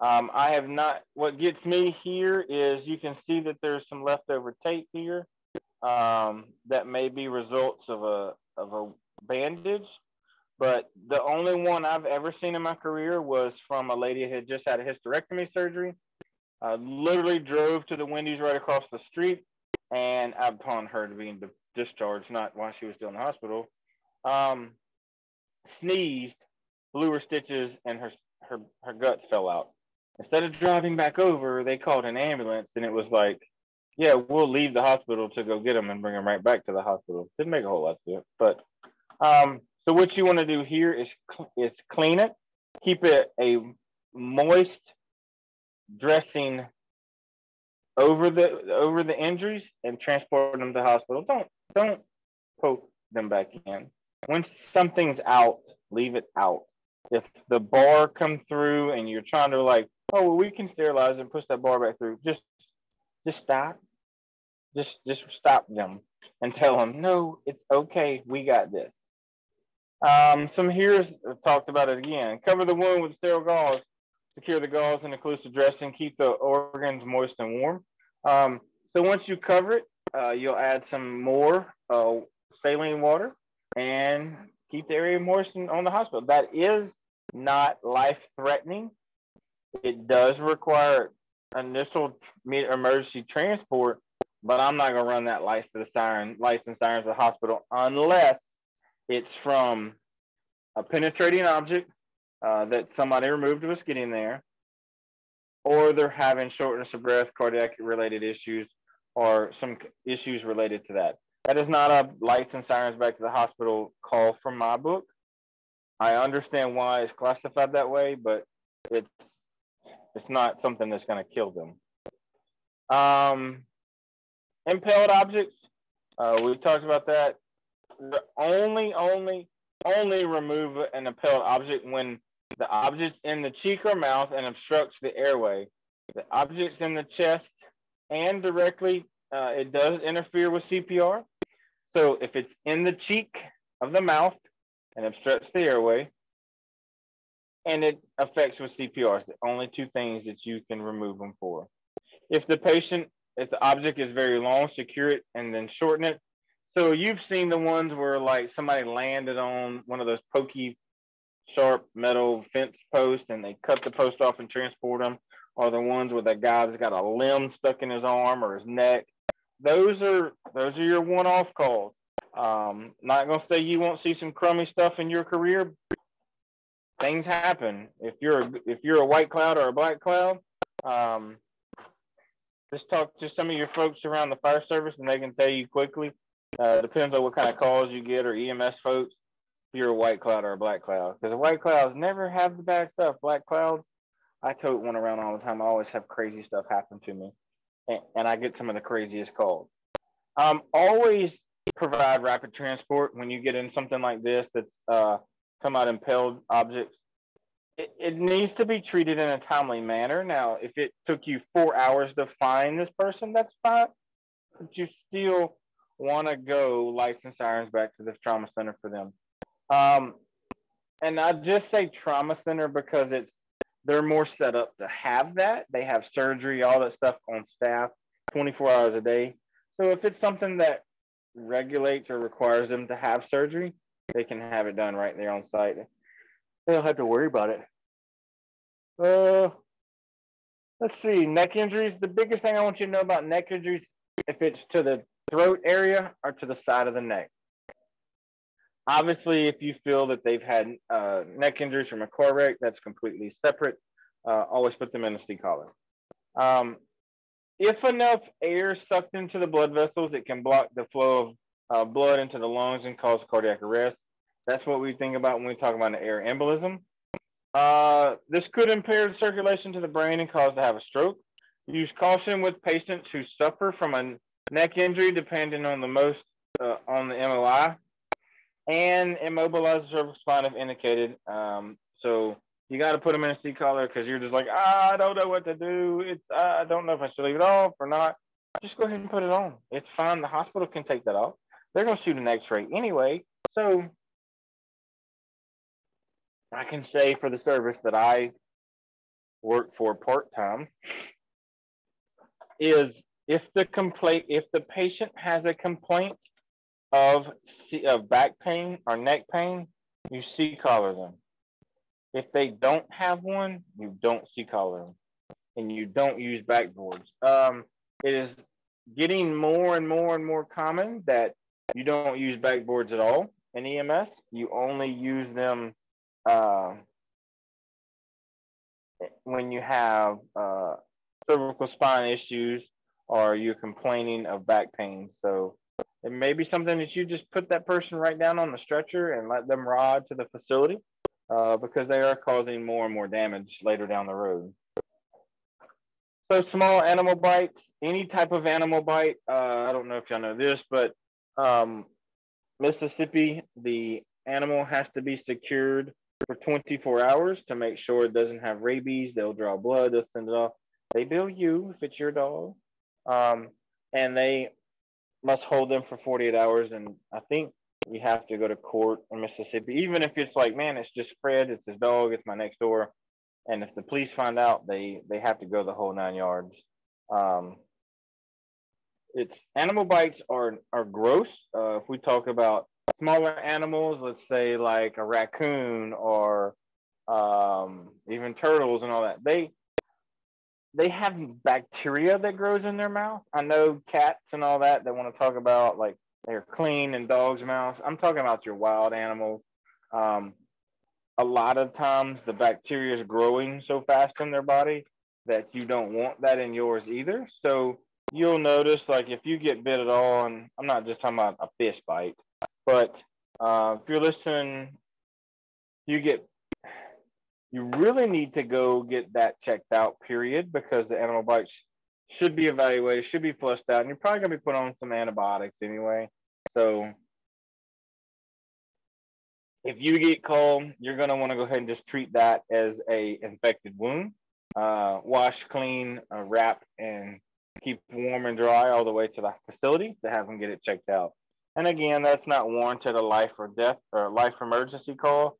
Um, I have not, what gets me here is you can see that there's some leftover tape here um, that may be results of a, of a bandage. But the only one I've ever seen in my career was from a lady who had just had a hysterectomy surgery. I literally drove to the Wendy's right across the street, and upon her being discharged, not while she was still in the hospital, um, sneezed, blew her stitches, and her her her guts fell out. Instead of driving back over, they called an ambulance, and it was like, yeah, we'll leave the hospital to go get them and bring them right back to the hospital. Didn't make a whole lot of sense, but um, so what you want to do here is is clean it, keep it a moist dressing over the over the injuries and transport them to the hospital. Don't don't poke them back in. When something's out, leave it out. If the bar come through and you're trying to like, oh well, we can sterilize and push that bar back through, just just stop. Just just stop them and tell them, no, it's okay, we got this. Um, some here talked about it again. Cover the wound with sterile gauze. Secure the gauze in occlusive dressing. Keep the organs moist and warm. Um, so once you cover it, uh, you'll add some more uh, saline water and keep the area moist and on the hospital. That is not life-threatening. It does require initial emergency transport, but I'm not gonna run that lights to the siren, lights and sirens of the hospital unless it's from a penetrating object uh, that somebody removed was getting there, or they're having shortness of breath, cardiac related issues, or some issues related to that. That is not a lights and sirens back to the hospital call from my book. I understand why it's classified that way, but it's it's not something that's going to kill them. Um, impaled objects, uh, we talked about that. Only, only, only remove an impaled object when the object's in the cheek or mouth and obstructs the airway. The object's in the chest and directly, uh, it does interfere with CPR. So if it's in the cheek of the mouth and obstructs the airway, and it affects with CPR, it's the only two things that you can remove them for. If the patient, if the object is very long, secure it and then shorten it. So you've seen the ones where like somebody landed on one of those pokey sharp metal fence post and they cut the post off and transport them, are the ones where that guy that's got a limb stuck in his arm or his neck. Those are those are your one-off calls. Um, not gonna say you won't see some crummy stuff in your career. Things happen. If you're a, if you're a white cloud or a black cloud, um, just talk to some of your folks around the fire service and they can tell you quickly. Uh, depends on what kind of calls you get or EMS folks you're a white cloud or a black cloud. Because white clouds never have the bad stuff. Black clouds, I tote one around all the time. I always have crazy stuff happen to me. And, and I get some of the craziest calls. Um, always provide rapid transport when you get in something like this that's uh, come out impaled objects. It, it needs to be treated in a timely manner. Now, if it took you four hours to find this person, that's fine. But you still want to go and sirens back to the trauma center for them. Um, and I just say trauma center because it's they're more set up to have that. They have surgery, all that stuff on staff 24 hours a day. So if it's something that regulates or requires them to have surgery, they can have it done right there on site. They don't have to worry about it. Uh, let's see, neck injuries. The biggest thing I want you to know about neck injuries, if it's to the throat area or to the side of the neck. Obviously, if you feel that they've had uh, neck injuries from a car wreck, that's completely separate. Uh, always put them in a C collar. Um, if enough air sucked into the blood vessels, it can block the flow of uh, blood into the lungs and cause cardiac arrest. That's what we think about when we talk about an air embolism. Uh, this could impair the circulation to the brain and cause to have a stroke. Use caution with patients who suffer from a neck injury, depending on the most uh, on the MOI and immobilize the cervical spine if indicated. Um, so you got to put them in a C collar because you're just like, ah, I don't know what to do. It's I don't know if I should leave it off or not. Just go ahead and put it on. It's fine. The hospital can take that off. They're gonna shoot an X-ray anyway. So I can say for the service that I work for part time is if the complaint if the patient has a complaint of, of back pain or neck pain, you C collar them. If they don't have one, you don't C collar them, and you don't use backboards. Um, it is getting more and more and more common that you don't use backboards at all in EMS. You only use them uh, when you have uh, cervical spine issues or you're complaining of back pain. So it may be something that you just put that person right down on the stretcher and let them ride to the facility uh, because they are causing more and more damage later down the road. So small animal bites, any type of animal bite. Uh, I don't know if y'all know this, but um, Mississippi, the animal has to be secured for 24 hours to make sure it doesn't have rabies. They'll draw blood, they'll send it off. They bill you if it's your dog. Um, and they must hold them for 48 hours. And I think we have to go to court in Mississippi, even if it's like, man, it's just Fred, it's his dog, it's my next door. And if the police find out, they they have to go the whole nine yards. Um, it's animal bites are are gross. Uh, if we talk about smaller animals, let's say like a raccoon or um, even turtles and all that, they they have bacteria that grows in their mouth. I know cats and all that that want to talk about like they're clean and dogs' mouths. I'm talking about your wild animals. Um, a lot of times the bacteria is growing so fast in their body that you don't want that in yours either. So you'll notice like if you get bit at all, and I'm not just talking about a fish bite, but uh, if you're listening, you get you really need to go get that checked out, period, because the animal bites should be evaluated, should be flushed out, and you're probably gonna be put on some antibiotics anyway. So if you get cold, you're gonna want to go ahead and just treat that as a infected wound. Uh, wash, clean, uh, wrap, and keep warm and dry all the way to the facility to have them get it checked out. And again, that's not warranted a life or death or life emergency call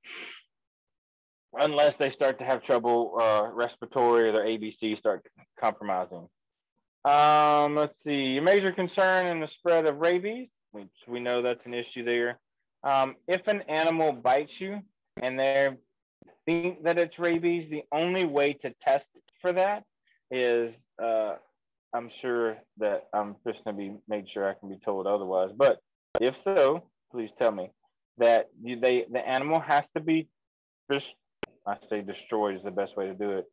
unless they start to have trouble uh, respiratory or their ABC start compromising. Um, let's see, a major concern in the spread of rabies, which we know that's an issue there. Um, if an animal bites you and they think that it's rabies, the only way to test for that is uh, I'm sure that I'm just going to be made sure I can be told otherwise. But if so, please tell me that you, they the animal has to be just I say destroyed is the best way to do it.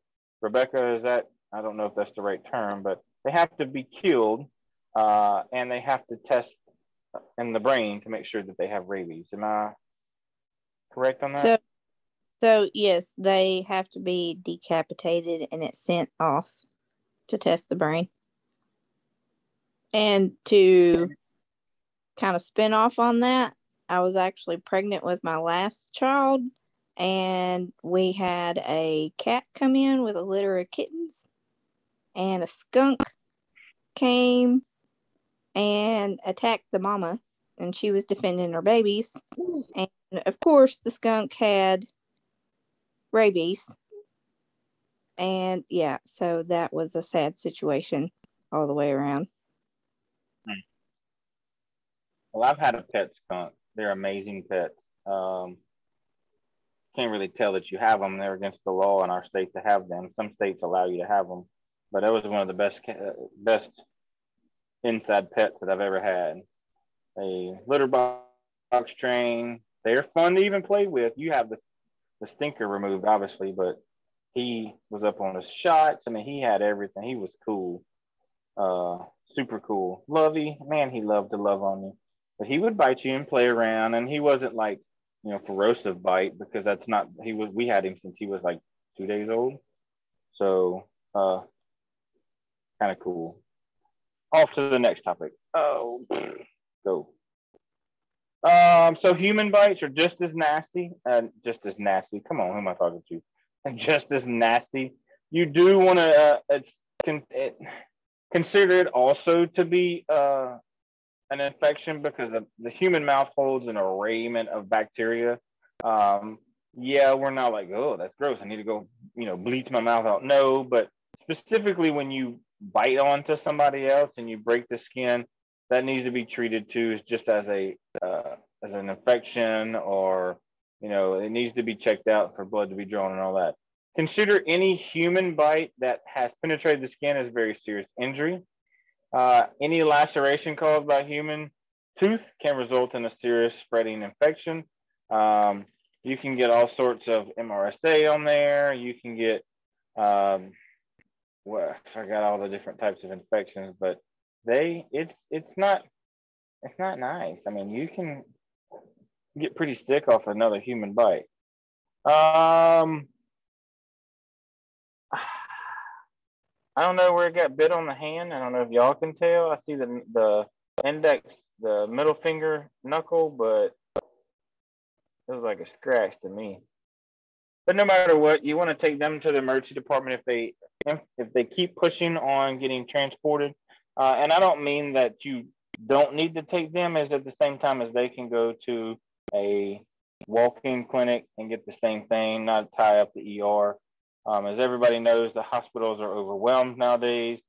Rebecca, is that I don't know if that's the right term, but they have to be killed uh, and they have to test in the brain to make sure that they have rabies. Am I correct on that? So, so yes, they have to be decapitated and it's sent off to test the brain. And to kind of spin off on that, I was actually pregnant with my last child and we had a cat come in with a litter of kittens and a skunk came and attacked the mama and she was defending her babies. And of course the skunk had rabies. And yeah so that was a sad situation all the way around. Hmm. well i've had a pet skunk. They're amazing pets. Um, can't really tell that you have them. They're against the law in our state to have them. Some states allow you to have them, but that was one of the best best inside pets that I've ever had. A litter box train. They're fun to even play with. You have the the stinker removed, obviously, but he was up on his shots. I mean, he had everything. He was cool, uh, super cool. Lovey, man, he loved to love on you. But he would bite you and play around, and he wasn't like you know, ferocious bite because that's not he was we had him since he was like two days old. So uh kind of cool. Off to the next topic. Oh go. Um, so human bites are just as nasty, and uh, just as nasty. Come on, who am I talking to? *laughs* just as nasty. You do want to. Uh, it's con- it, consider it also to be uh, an infection because the, the human mouth holds an arrayment of bacteria. Um, yeah, we're not like, oh, that's gross. I need to go, you know, bleach my mouth out. No, but specifically when you bite onto somebody else and you break the skin, that needs to be treated too, Is just as a uh, as an infection, or you know, it needs to be checked out for blood to be drawn and all that. Consider any human bite that has penetrated the skin as very serious injury. Uh, any laceration caused by human tooth can result in a serious spreading infection. Um, you can get all sorts of MRSA on there. You can get, um, well, I forgot all the different types of infections, but they, it's, it's not, it's not nice. I mean, you can get pretty sick off another human bite. Um, I don't know where it got bit on the hand. I don't know if y'all can tell. I see the the index, the middle finger knuckle, but it was like a scratch to me. But no matter what, you want to take them to the emergency department if they if they keep pushing on getting transported. Uh, and I don't mean that you don't need to take them, as at the same time as they can go to a walk-in clinic and get the same thing, not tie up the ER. Um, as everybody knows, the hospitals are overwhelmed nowadays.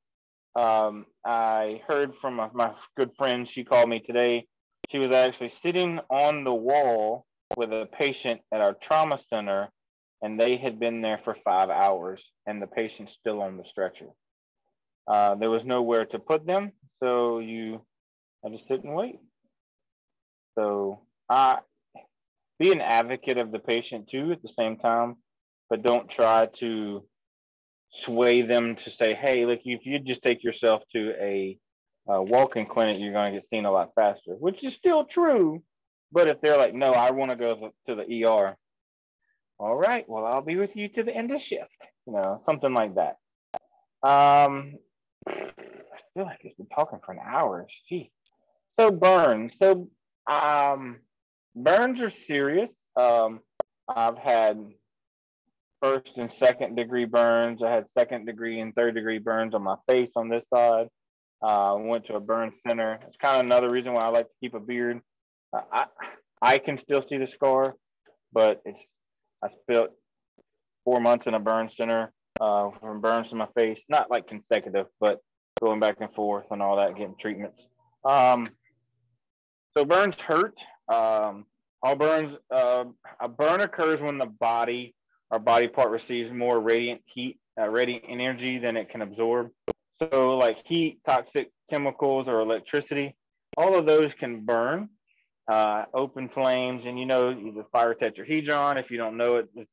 Um, I heard from my, my good friend, she called me today. She was actually sitting on the wall with a patient at our trauma center and they had been there for five hours, and the patient's still on the stretcher. Uh, there was nowhere to put them, so you had to sit and wait. So I be an advocate of the patient too at the same time, but don't try to sway them to say, hey, look, if you just take yourself to a, a walk-in clinic, you're going to get seen a lot faster, which is still true. But if they're like, no, I want to go to the ER, all right, well, I'll be with you to the end of shift, you know, something like that. Um, I feel like it's been talking for an hour. Jeez. So burns. So um, burns are serious. Um, I've had first and second degree burns. I had second degree and third degree burns on my face on this side. Uh, went to a burn center. It's kind of another reason why I like to keep a beard. Uh, I I can still see the scar, but it's I spent four months in a burn center uh, from burns to my face, not like consecutive, but going back and forth and all that, getting treatments. Um, so burns hurt. Um, all burns, uh, a burn occurs when the body our body part receives more radiant heat, uh, radiant energy than it can absorb. So, like heat, toxic chemicals, or electricity, all of those can burn, uh, open flames, and you know the fire tetrahedron. If you don't know it, it's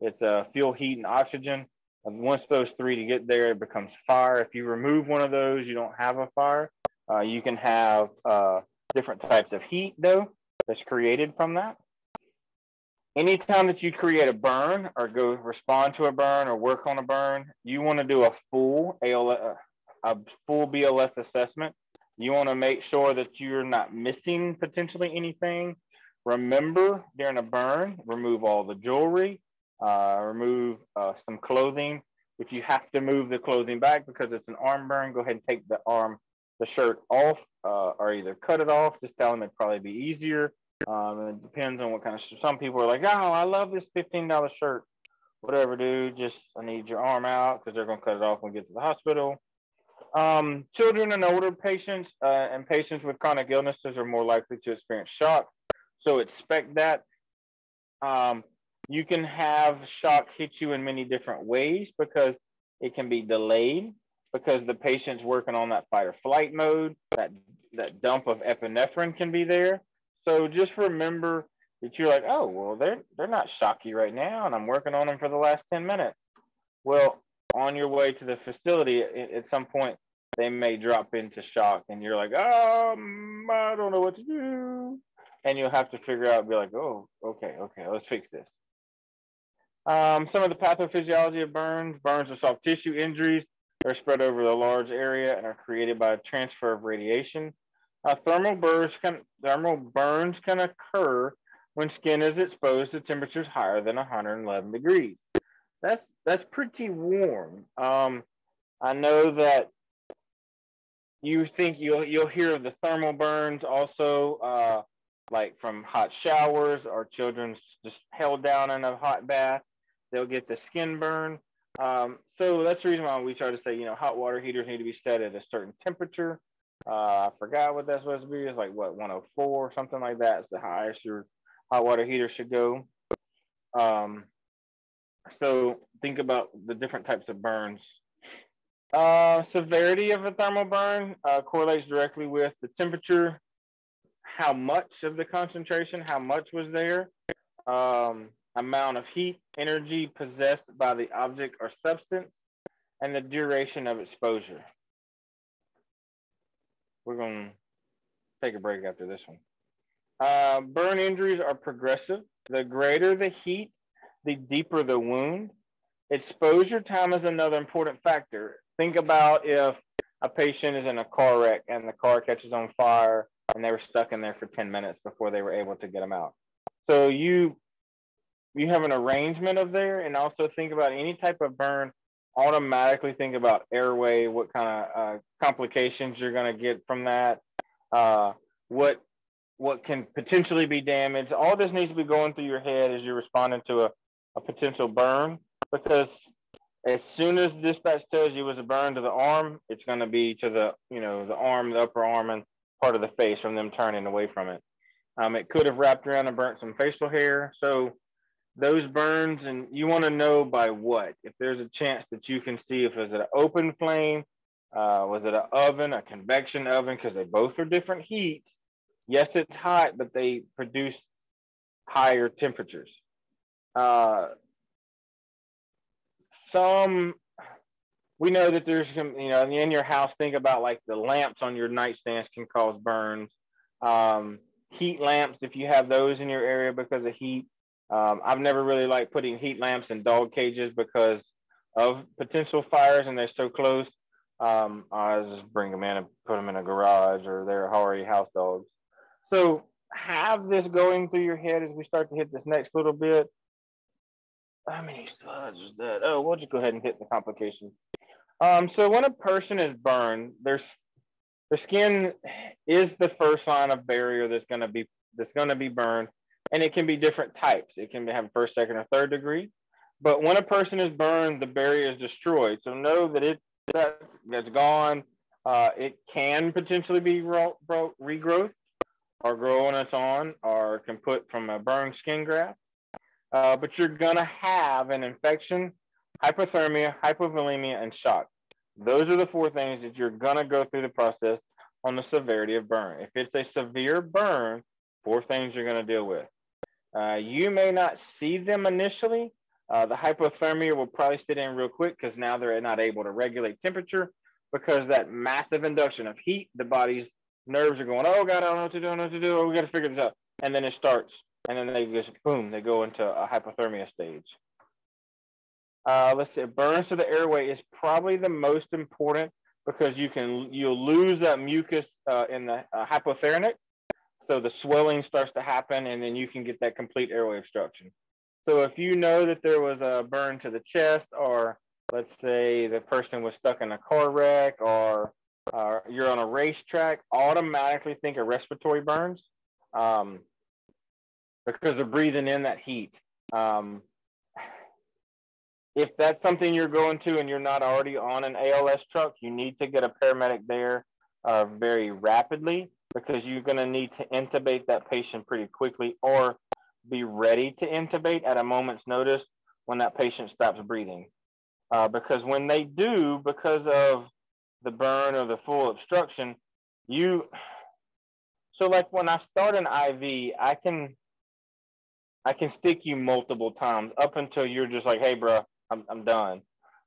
it's uh, fuel, heat, and oxygen. And once those three to get there, it becomes fire. If you remove one of those, you don't have a fire. Uh, you can have uh, different types of heat though that's created from that anytime that you create a burn or go respond to a burn or work on a burn, you want to do a full AL, a full BLS assessment. You want to make sure that you're not missing potentially anything. Remember during a burn, remove all the jewelry, uh, remove uh, some clothing. If you have to move the clothing back because it's an arm burn, go ahead and take the arm, the shirt off, uh, or either cut it off. Just tell them it'd probably be easier um, it depends on what kind of. Some people are like, "Oh, I love this fifteen dollar shirt." Whatever, dude. Just I need your arm out because they're gonna cut it off when we get to the hospital. Um, children and older patients uh, and patients with chronic illnesses are more likely to experience shock. So expect that. Um, you can have shock hit you in many different ways because it can be delayed because the patient's working on that fight or flight mode. That that dump of epinephrine can be there. So just remember that you're like, oh, well, they're they're not shocky right now, and I'm working on them for the last 10 minutes. Well, on your way to the facility, at some point, they may drop into shock, and you're like, um, I don't know what to do. And you'll have to figure out, be like, oh, okay, okay, let's fix this. Um, some of the pathophysiology of burns. Burns are soft tissue injuries. They're spread over a large area and are created by a transfer of radiation. Uh, thermal burns can thermal burns can occur when skin is exposed to temperatures higher than 111 degrees. That's that's pretty warm. Um, I know that you think you'll you'll hear of the thermal burns also, uh, like from hot showers or children just held down in a hot bath. They'll get the skin burn. Um, so that's the reason why we try to say, you know, hot water heaters need to be set at a certain temperature uh, I forgot what that's supposed to be. It's like what 104 something like that. It's the highest your hot water heater should go. Um, so think about the different types of burns. Uh, severity of a thermal burn uh, correlates directly with the temperature, how much of the concentration, how much was there, um, amount of heat, energy possessed by the object or substance, and the duration of exposure. We're going to take a break after this one. Uh, burn injuries are progressive. The greater the heat, the deeper the wound. Exposure time is another important factor. Think about if a patient is in a car wreck and the car catches on fire and they were stuck in there for 10 minutes before they were able to get them out. So you you have an arrangement of there and also think about any type of burn automatically think about airway, what kind of uh, complications you're going to get from that, uh, what what can potentially be damaged. All this needs to be going through your head as you're responding to a, a potential burn, because as soon as dispatch tells you it was a burn to the arm, it's going to be to the you know the arm, the upper arm, and part of the face from them turning away from it. Um, it could have wrapped around and burnt some facial hair. So those burns and you want to know by what. If there's a chance that you can see if it's an open flame uh, was it an oven a convection oven? Because they both are different heats. Yes it's hot but they produce higher temperatures. Uh, some we know that there's some, you know in your house think about like the lamps on your nightstands can cause burns. Um, heat lamps if you have those in your area because of heat um, I've never really liked putting heat lamps in dog cages because of potential fires and they're so close. Um, I just bring them in and put them in a garage or they're already house dogs. So have this going through your head as we start to hit this next little bit. How many slides is that? Oh, we'll just go ahead and hit the complications. Um, so when a person is burned, their their skin is the first line of barrier that's going to be that's going to be burned and it can be different types. It can have first, second, or third degree. But when a person is burned, the barrier is destroyed. So know that it that's that's gone. Uh, it can potentially be ro- ro- regrowth or grow on its own, or can put from a burned skin graft. Uh, but you're gonna have an infection, hypothermia, hypovolemia, and shock. Those are the four things that you're gonna go through the process on the severity of burn. If it's a severe burn, four things you're gonna deal with. Uh, you may not see them initially. Uh, the hypothermia will probably sit in real quick because now they're not able to regulate temperature because that massive induction of heat, the body's nerves are going, oh God, I don't know what to do, I don't know what to do. Oh, we got to figure this out. And then it starts. And then they just, boom, they go into a hypothermia stage. Uh, let's see, burns to the airway is probably the most important because you can, you'll lose that mucus uh, in the uh, so the swelling starts to happen, and then you can get that complete airway obstruction. So if you know that there was a burn to the chest, or let's say the person was stuck in a car wreck, or uh, you're on a racetrack, automatically think of respiratory burns um, because they're breathing in that heat. Um, if that's something you're going to and you're not already on an ALS truck, you need to get a paramedic there uh, very rapidly because you're going to need to intubate that patient pretty quickly or be ready to intubate at a moment's notice when that patient stops breathing. Uh, because when they do, because of the burn or the full obstruction, you so like when I start an IV, I can I can stick you multiple times up until you're just like, hey, bro, I'm, I'm done.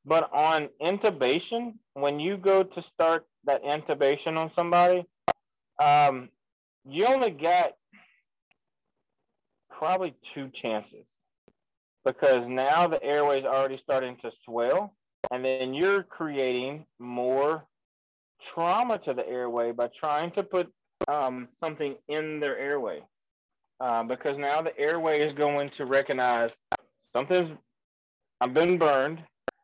But on intubation, when you go to start that intubation on somebody, um, you only get probably two chances because now the airway is already starting to swell, and then you're creating more trauma to the airway by trying to put um, something in their airway. Uh, because now the airway is going to recognize something's I've been burned.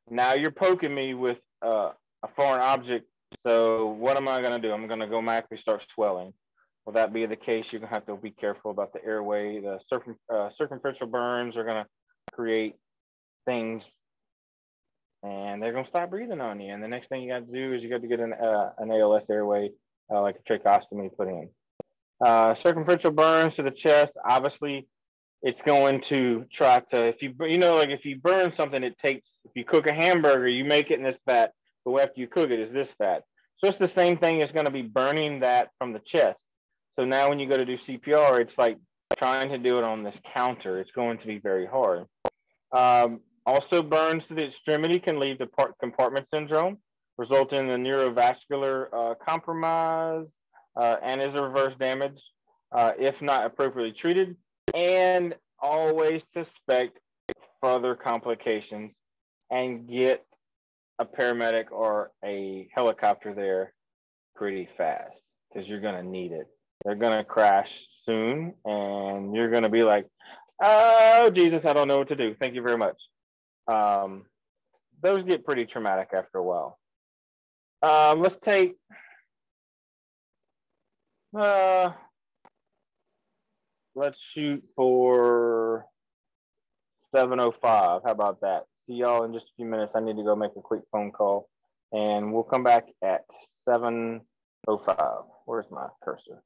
Now you're poking me with uh, a foreign object so what am I going to do? I'm going to go automatically start swelling. Will that be the case? You're going to have to be careful about the airway. The circum, uh, circumferential burns are going to create things and they're going to stop breathing on you. And the next thing you got to do is you got to get an, uh, an ALS airway, uh, like a tracheostomy put in. Uh, circumferential burns to the chest, obviously, it's going to try to, if you, you know, like if you burn something, it takes, if you cook a hamburger, you make it in this fat, but after you cook it is this fat. So it's the same thing. It's going to be burning that from the chest. So now when you go to do CPR, it's like trying to do it on this counter. It's going to be very hard. Um, also, burns to the extremity can lead to part compartment syndrome, resulting in the neurovascular uh, compromise uh, and is a reverse damage uh, if not appropriately treated. And always suspect further complications and get a paramedic or a helicopter there pretty fast because you're going to need it. They're going to crash soon and you're going to be like, oh, Jesus, I don't know what to do. Thank you very much. Um, those get pretty traumatic after a while. Um, let's take, uh, let's shoot for 705. How about that? See y'all in just a few minutes. I need to go make a quick phone call and we'll come back at 7.05. Where's my cursor?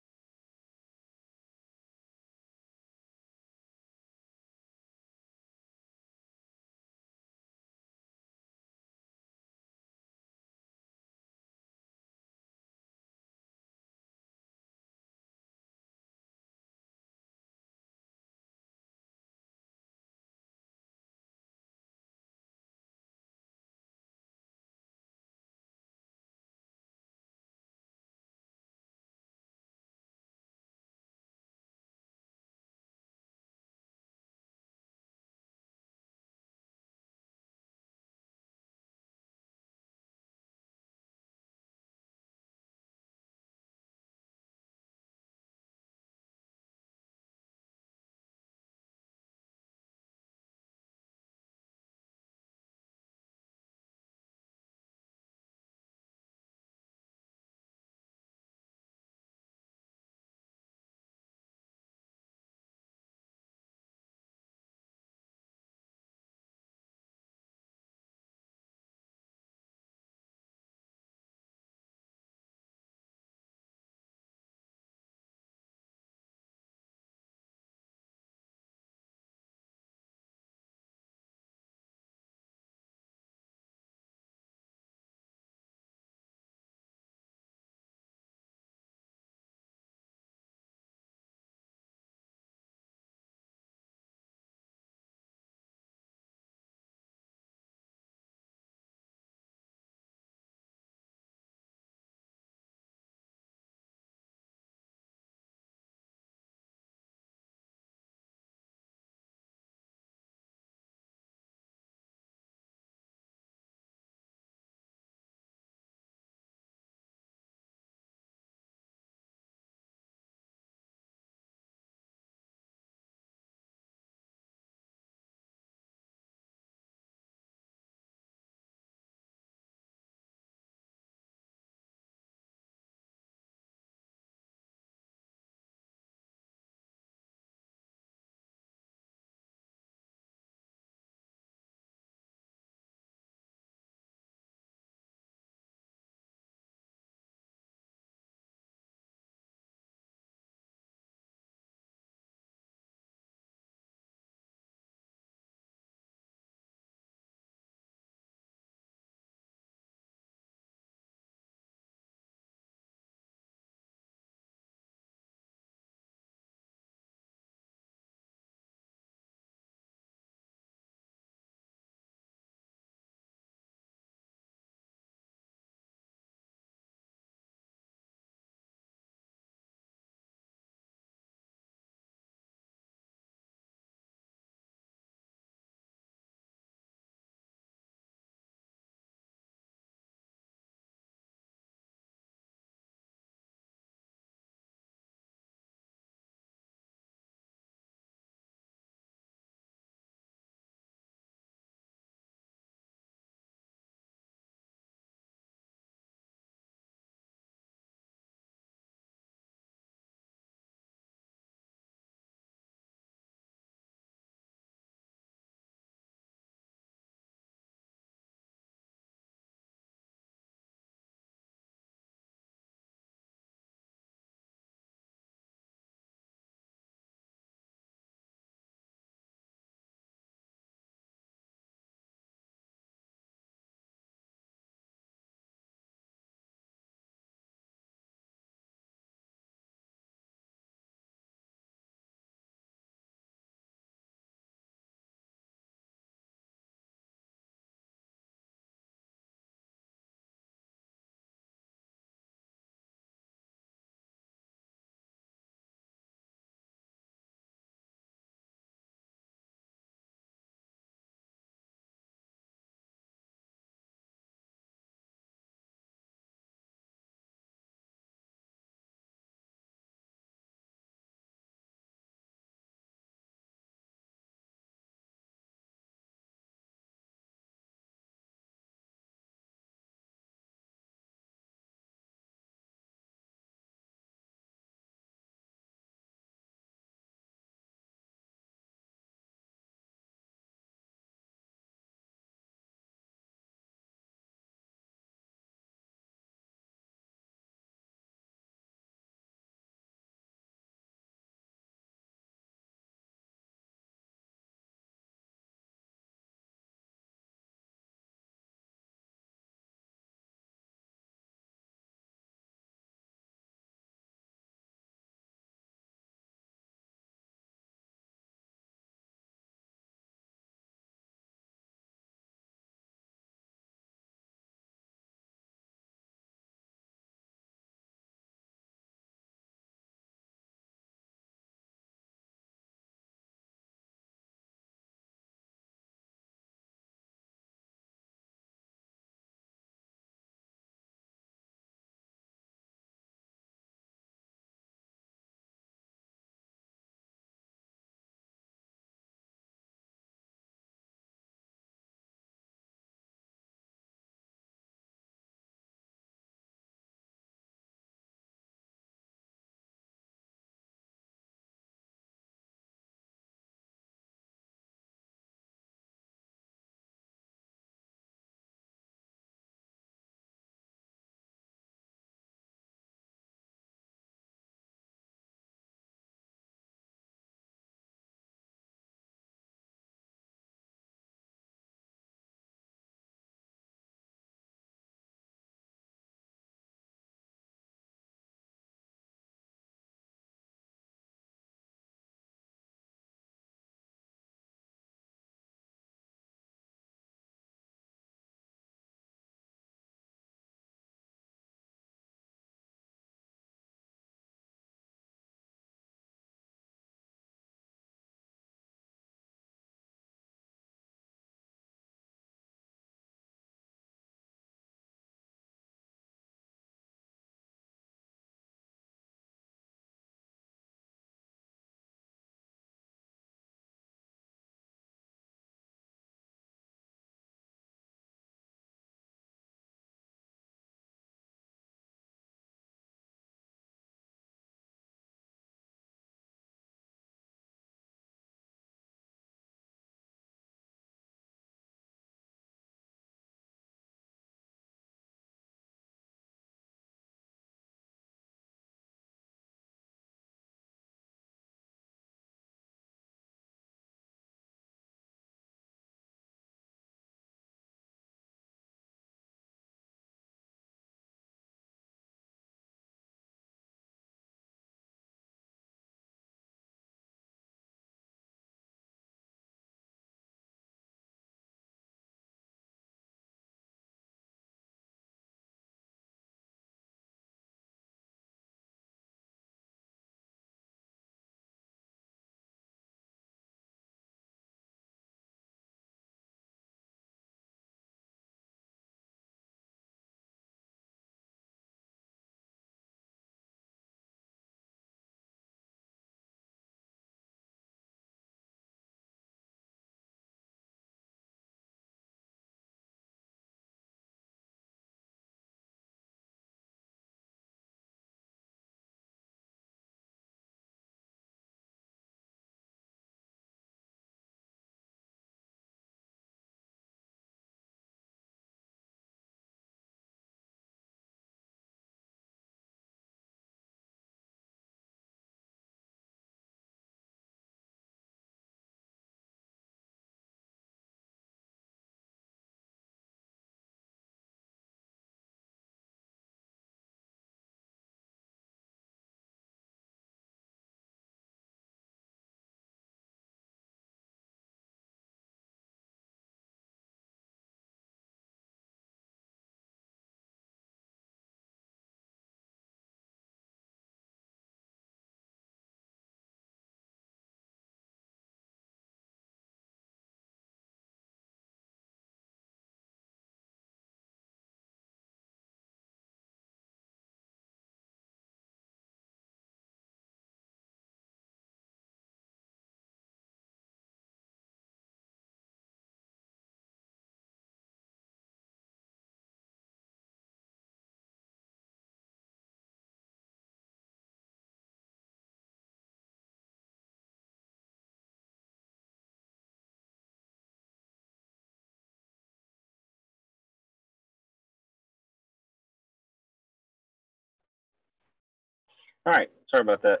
All right, sorry about that.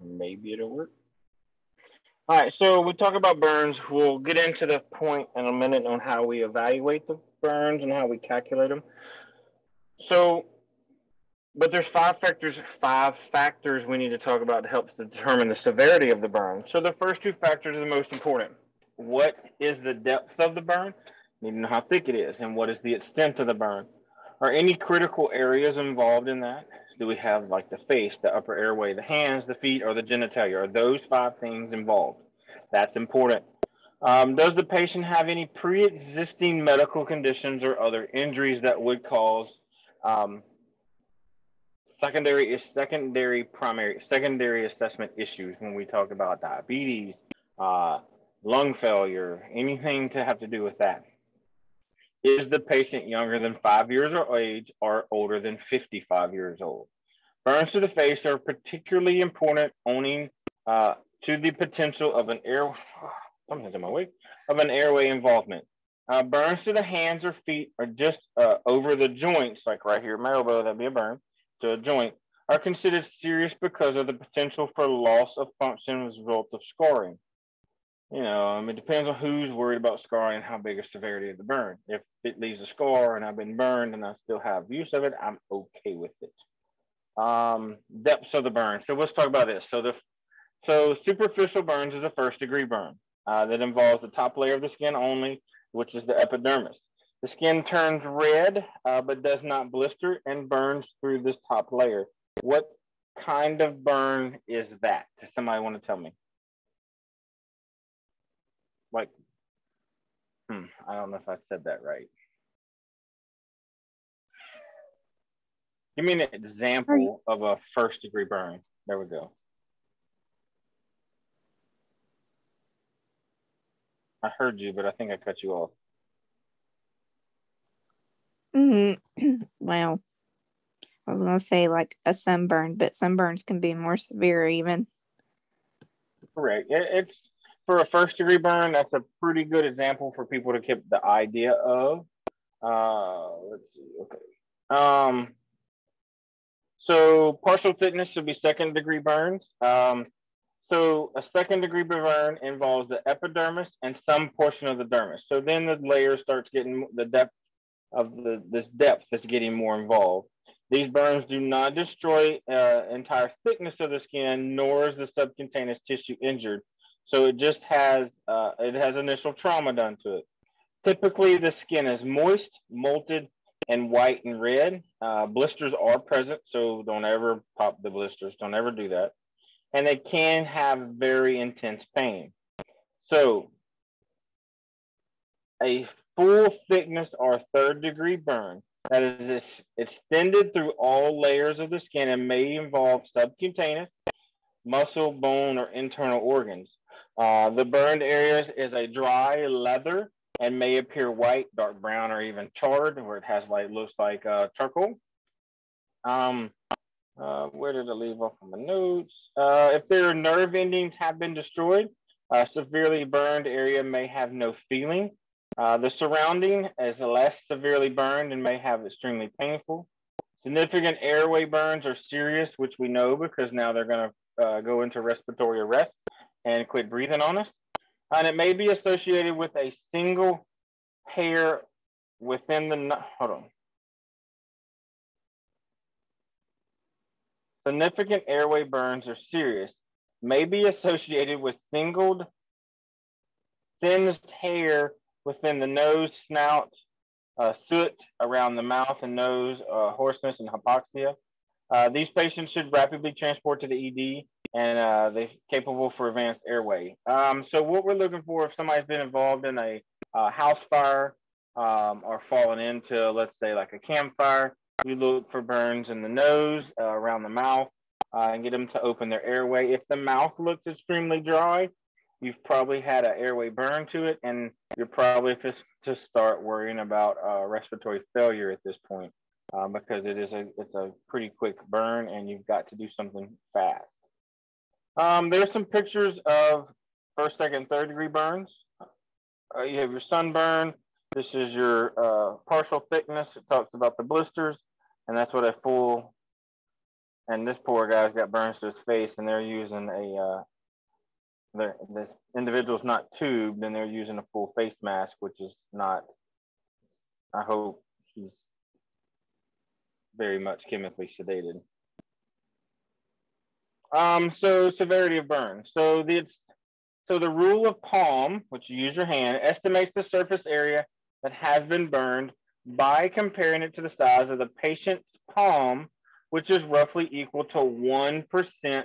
Maybe it'll work. All right, so we talk about burns. We'll get into the point in a minute on how we evaluate the burns and how we calculate them. So, but there's five factors, five factors we need to talk about to help determine the severity of the burn. So the first two factors are the most important. What is the depth of the burn? You need to know how thick it is and what is the extent of the burn. Are any critical areas involved in that? Do we have like the face, the upper airway, the hands, the feet, or the genitalia? Are those five things involved? That's important. Um, does the patient have any pre-existing medical conditions or other injuries that would cause um, secondary is secondary primary secondary assessment issues when we talk about diabetes, uh, lung failure, anything to have to do with that. Is the patient younger than five years of age or older than 55 years old? Burns to the face are particularly important owning uh, to the potential of an air, *sighs* something's in my way, of an airway involvement. Uh, burns to the hands or feet or just uh, over the joints, like right here, my elbow, that'd be a burn to a joint, are considered serious because of the potential for loss of function as a result of scarring. You know, it depends on who's worried about scarring and how big a severity of the burn. If it leaves a scar and I've been burned and I still have use of it, I'm okay with it. Um, depths of the burn. So let's talk about this. So the so superficial burns is a first degree burn uh, that involves the top layer of the skin only, which is the epidermis. The skin turns red, uh, but does not blister and burns through this top layer. What kind of burn is that? Does somebody want to tell me? Like, hmm, I don't know if I said that right. Give me an example of a first degree burn. There we go. I heard you, but I think I cut you off. Mm-hmm. *clears throat* well, I was gonna say like a sunburn, but sunburns can be more severe even. Correct. It's for a first degree burn. That's a pretty good example for people to keep the idea of. Uh, let's see. Okay. Um. So partial thickness should be second degree burns. Um, so a second degree burn involves the epidermis and some portion of the dermis. So then the layer starts getting the depth of the this depth is getting more involved. These burns do not destroy uh, entire thickness of the skin, nor is the subcutaneous tissue injured. So it just has uh, it has initial trauma done to it. Typically, the skin is moist, molted, and white and red. Uh, blisters are present, so don't ever pop the blisters. Don't ever do that and they can have very intense pain. So, a full thickness or third degree burn that is extended through all layers of the skin and may involve subcutaneous, muscle, bone, or internal organs. Uh, the burned areas is a dry leather and may appear white, dark brown, or even charred, where it has like looks like uh, charcoal. Um, uh, where did I leave off on my notes? Uh, if their nerve endings have been destroyed, a severely burned area may have no feeling. Uh, the surrounding is less severely burned and may have extremely painful. Significant airway burns are serious, which we know because now they're going to uh, go into respiratory arrest and quit breathing on us. And it may be associated with a single hair within the, hold on, Significant airway burns are serious, may be associated with singled, singed hair within the nose, snout, uh, soot around the mouth and nose, uh, hoarseness, and hypoxia. Uh, these patients should rapidly transport to the ED and uh, they're capable for advanced airway. Um, so what we're looking for if somebody's been involved in a uh, house fire um, or fallen into, let's say like a campfire, we look for burns in the nose, uh, around the mouth, uh, and get them to open their airway. If the mouth looks extremely dry, you've probably had an airway burn to it, and you're probably just to start worrying about uh, respiratory failure at this point uh, because it is a it's a pretty quick burn, and you've got to do something fast. Um, there's some pictures of first, second, third degree burns. Uh, you have your sunburn. This is your uh, partial thickness. It talks about the blisters and that's what a full and this poor guy's got burns to his face, and they're using a uh, this individual's not tubed, and they're using a full face mask, which is not. I hope he's very much chemically sedated. Um, so severity of burn. So the so the rule of palm, which you use your hand, estimates the surface area that has been burned by comparing it to the size of the patient's palm, which is roughly equal to 1%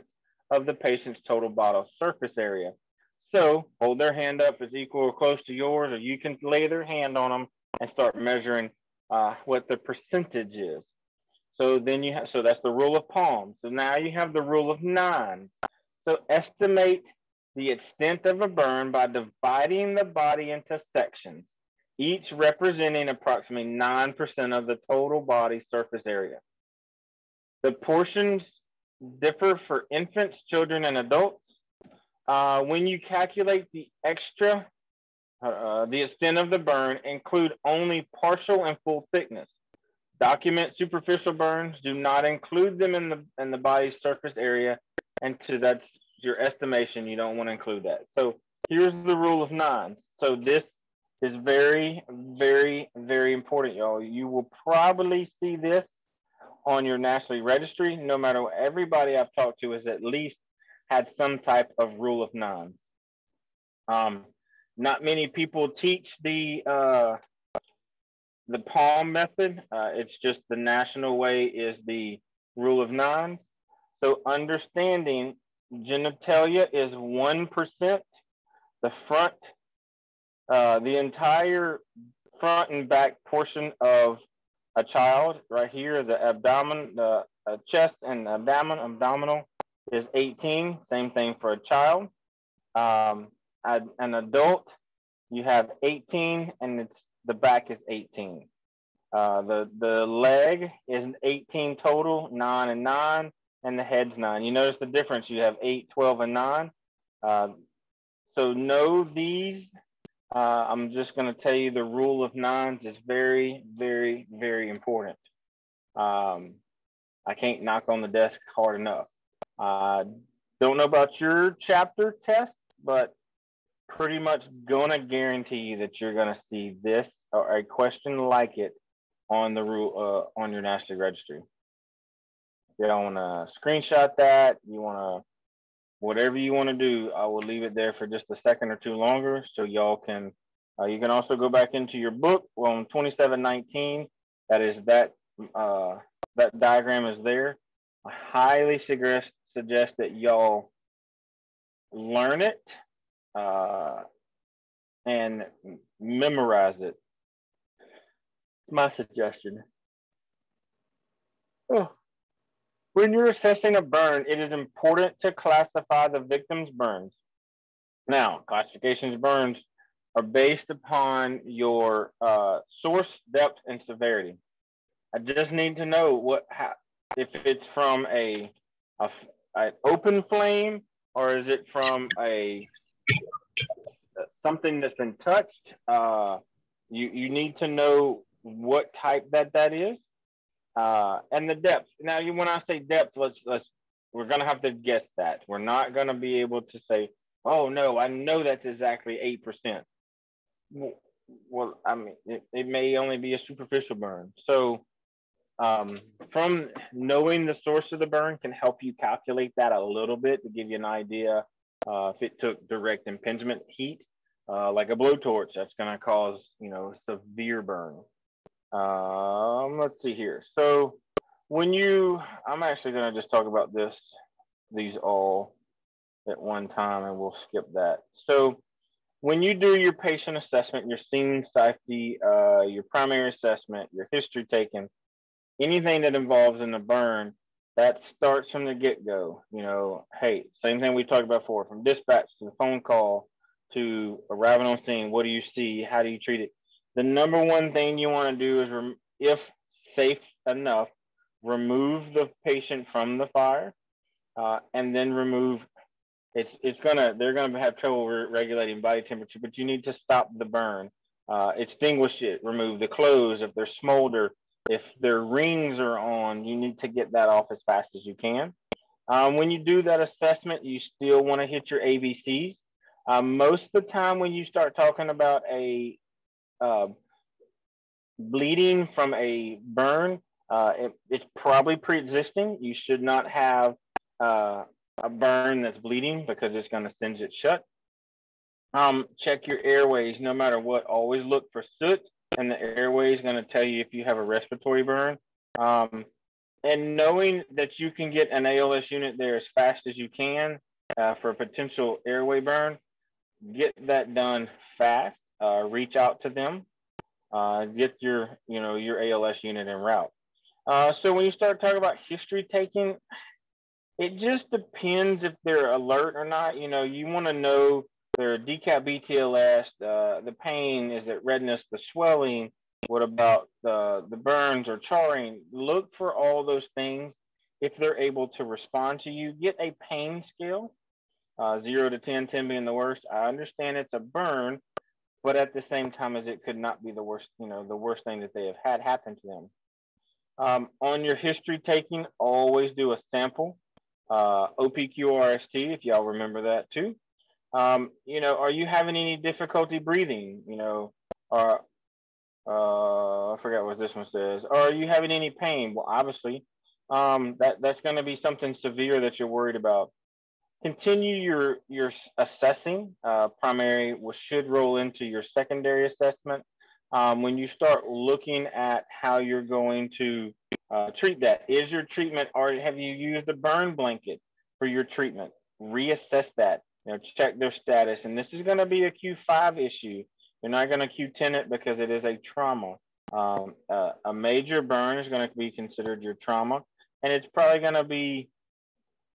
of the patient's total body surface area. So hold their hand up as equal or close to yours, or you can lay their hand on them and start measuring uh, what the percentage is. So then you have, so that's the rule of palms. So now you have the rule of nines. So estimate the extent of a burn by dividing the body into sections, each representing approximately 9% of the total body surface area. The portions differ for infants, children, and adults. Uh, when you calculate the extra, uh, the extent of the burn, include only partial and full thickness. Document superficial burns, do not include them in the, in the body's surface area, and to that's your estimation, you don't want to include that. So here's the rule of nines. So this is very, very, very important, y'all. You will probably see this on your nationally registry, no matter what everybody I've talked to has at least had some type of rule of nines. Um, not many people teach the uh, the palm method. Uh, it's just the national way is the rule of nines. So understanding genitalia is 1%. The front, uh, the entire front and back portion of a child right here, the abdomen, the uh, chest and abdomen, abdominal is 18. Same thing for a child. Um, an adult, you have 18 and it's the back is 18. Uh, the, the leg is 18 total, nine and nine and the head's nine. You notice the difference. You have eight, 12, and nine. Uh, so know these. Uh, I'm just going to tell you the rule of nines is very, very, very important. Um, I can't knock on the desk hard enough. Uh, don't know about your chapter test, but pretty much to guarantee you that you're to see this or a question like it on the rule uh, on your national registry you want to screenshot that, you want to, whatever you want to do, I will leave it there for just a second or two longer so y'all can, uh, you can also go back into your book on 2719. That is that, uh, that diagram is there. I highly suggest, suggest that y'all learn it uh, and memorize it. My suggestion. Oh. When you're assessing a burn, it is important to classify the victim's burns. Now, classifications burns are based upon your uh, source, depth, and severity. I just need to know what if it's from a, a an open flame or is it from a something that's been touched. Uh, you you need to know what type that that is uh, and the depth. Now, you, when I say depth, let's let's we're gonna have to guess that. We're not gonna be able to say, oh no, I know that's exactly eight percent. Well, I mean, it, it may only be a superficial burn. So, um, from knowing the source of the burn can help you calculate that a little bit to give you an idea uh, if it took direct impingement heat, uh, like a blowtorch, that's going to cause you know severe burn. Um, let's see here. So when you, I'm actually going to just talk about this, these all at one time, and we'll skip that. So when you do your patient assessment, your scene safety, uh, your primary assessment, your history taken, anything that involves in the burn, that starts from the get-go. You know, hey, same thing we talked about before, from dispatch to the phone call to arriving on scene. What do you see? How do you treat it? the number one thing you want to do is, rem- if safe enough, remove the patient from the fire, uh, and then remove. It's it's gonna they're gonna have trouble re- regulating body temperature, but you need to stop the burn, uh, extinguish it, remove the clothes if there's smolder, if their rings are on, you need to get that off as fast as you can. Um, when you do that assessment, you still want to hit your ABCs. Um, most of the time, when you start talking about a uh, bleeding from a burn, uh, it, it's probably pre-existing. You should not have uh, a burn that's bleeding because it's going to singe it shut. Um, check your airways no matter what. Always look for soot, and the airway is going to tell you if you have a respiratory burn. Um, and knowing that you can get an ALS unit there as fast as you can uh, for a potential airway burn, get that done fast. Uh, reach out to them. Uh, get your, you know, your ALS unit en route. Uh, so when you start talking about history taking, it just depends if they're alert or not. You know, you want to know their DCAP-BTLS, uh, the pain, is it redness, the swelling, what about the, the burns or charring? Look for all those things. If they're able to respond to you, get a pain scale, uh, zero to 10, 10 being the worst. I understand it's a burn, but at the same time as it could not be the worst, you know, the worst thing that they have had happen to them. Um, on your history taking, always do a sample, uh, OPQRST, if y'all remember that too. Um, you know, are you having any difficulty breathing? You know, or uh, I forgot what this one says. Or are you having any pain? Well, obviously, um, that that's going to be something severe that you're worried about. Continue your your assessing. Uh, primary should roll into your secondary assessment. Um, when you start looking at how you're going to uh, treat that, is your treatment or have you used a burn blanket for your treatment? Reassess that. You know, check their status, and this is going to be a Q5 issue. You're not going to Q10 it because it is a trauma. Um, uh, a major burn is going to be considered your trauma, and it's probably going to be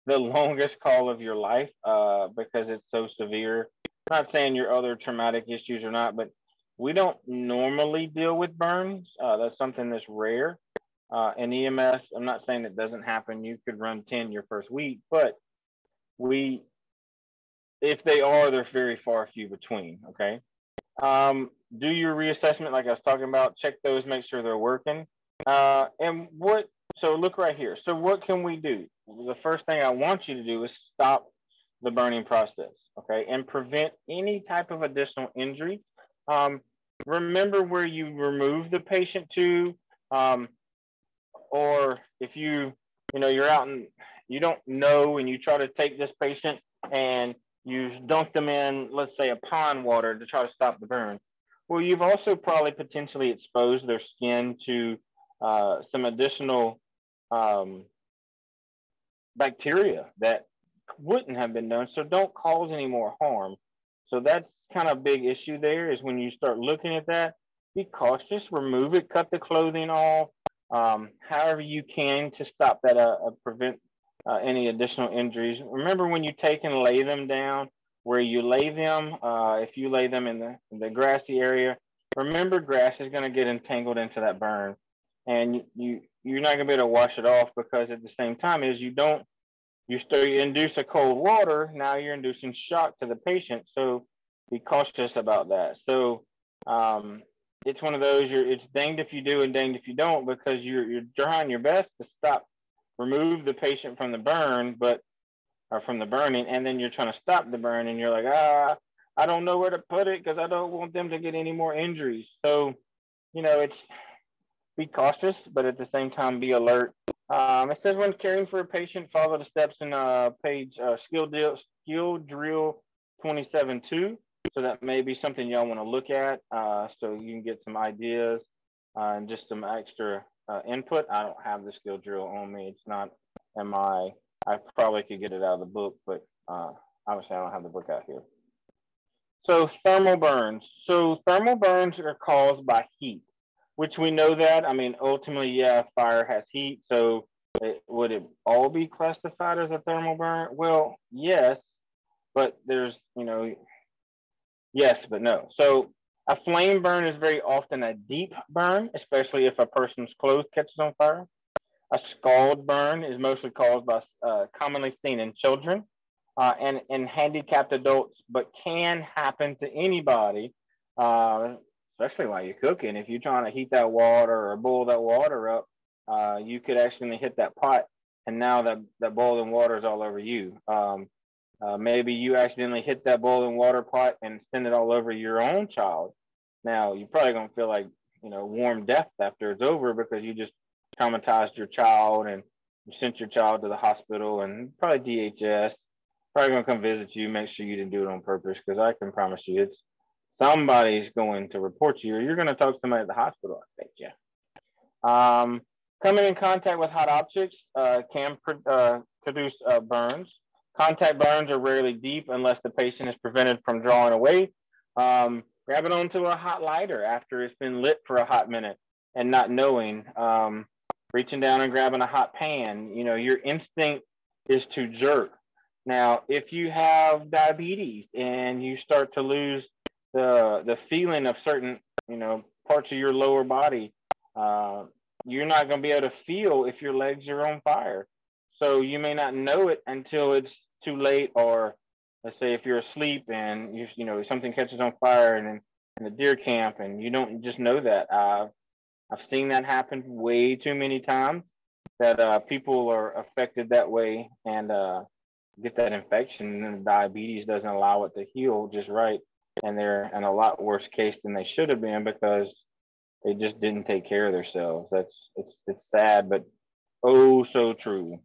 the *laughs* longest call of your life uh, because it's so severe. I'm not saying your other traumatic issues are not, but we don't normally deal with burns. Uh, that's something that's rare. Uh, in EMS, I'm not saying it doesn't happen. You could run 10 your first week, but we, if they are, they're very far few between. Okay. Um, do your reassessment, like I was talking about, check those, make sure they're working. Uh, and what, so look right here. So what can we do? The first thing I want you to do is stop the burning process, okay, and prevent any type of additional injury. Um, remember where you remove the patient to, um, or if you, you know, you're out and you don't know and you try to take this patient and you dunk them in, let's say, a pond water to try to stop the burn. Well, you've also probably potentially exposed their skin to uh, some additional um, bacteria that wouldn't have been done. So don't cause any more harm. So that's kind of a big issue there is when you start looking at that, be cautious, remove it, cut the clothing off, um, however you can to stop that, uh prevent uh, any additional injuries. Remember when you take and lay them down, where you lay them, uh, if you lay them in the, the grassy area, remember grass is going to get entangled into that burn. And you, you, you're not going to be able to wash it off because at the same time as you don't, you you induce a cold water, now you're inducing shock to the patient. So be cautious about that. So um, it's one of those you're it's danged if you do and danged if you don't because you're you're trying your best to stop remove the patient from the burn, but or from the burning, and then you're trying to stop the burn, and you're like, ah, I don't know where to put it because I don't want them to get any more injuries. So, you know, it's be cautious, but at the same time, be alert. Um, it says when caring for a patient, follow the steps in uh, page uh, skill deal skill drill 27.2. So that may be something y'all want to look at, uh, so you can get some ideas uh, and just some extra uh, input. I don't have the skill drill on me. It's not in my, I probably could get it out of the book, but uh, obviously I don't have the book out here. So thermal burns. So thermal burns are caused by heat, which we know that. I mean, ultimately, yeah, fire has heat. So it, would it all be classified as a thermal burn? Well, yes, but there's, you know, yes, but no. So a flame burn is very often a deep burn, especially if a person's clothes catches on fire. A scald burn is mostly caused by uh, commonly seen in children uh, and in handicapped adults, but can happen to anybody. Uh, especially while you're cooking. If you're trying to heat that water or boil that water up, uh, you could actually hit that pot, and now that that boiling water is all over you. Um, uh, maybe you accidentally hit that boiling water pot and send it all over your own child. Now you're probably gonna feel like you know warm death after it's over because you just traumatized your child and you sent your child to the hospital and probably DHS probably gonna come visit you, make sure you didn't do it on purpose because I can promise you it's somebody's going to report you or you're gonna talk to somebody at the hospital. I think, yeah. Um, coming in contact with hot objects uh, can uh, produce uh, burns. Contact burns are rarely deep unless the patient is prevented from drawing away. Um, grabbing onto a hot lighter after it's been lit for a hot minute and not knowing. Um, reaching down and grabbing a hot pan. You know, your instinct is to jerk. Now, if you have diabetes and you start to lose the the feeling of certain, you know, parts of your lower body, uh, you're not going to be able to feel if your legs are on fire. So you may not know it until it's too late, or let's say if you're asleep and you you know something catches on fire and in the deer camp and you don't just know that. Uh, I've seen that happen way too many times that uh, people are affected that way and uh, get that infection and diabetes doesn't allow it to heal just right. And they're in a lot worse case than they should have been because they just didn't take care of themselves. That's it's it's sad, but oh so true.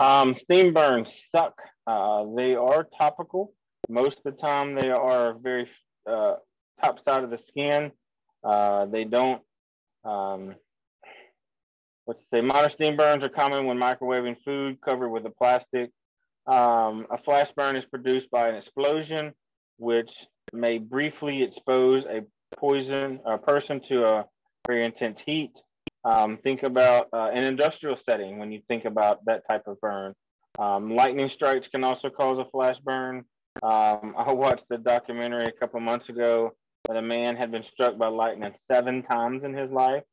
Um, steam burns suck. Uh, they are topical. Most of the time, they are very uh, top side of the skin. Uh, they don't, um, what to say, minor steam burns are common when microwaving food covered with a plastic. Um, a flash burn is produced by an explosion, which may briefly expose a poison a person to a very intense heat. Um, think about uh, an industrial setting when you think about that type of burn. Um, lightning strikes can also cause a flash burn. Um, *laughs* I watched the documentary a couple months ago that a man had been struck by lightning seven times in his life.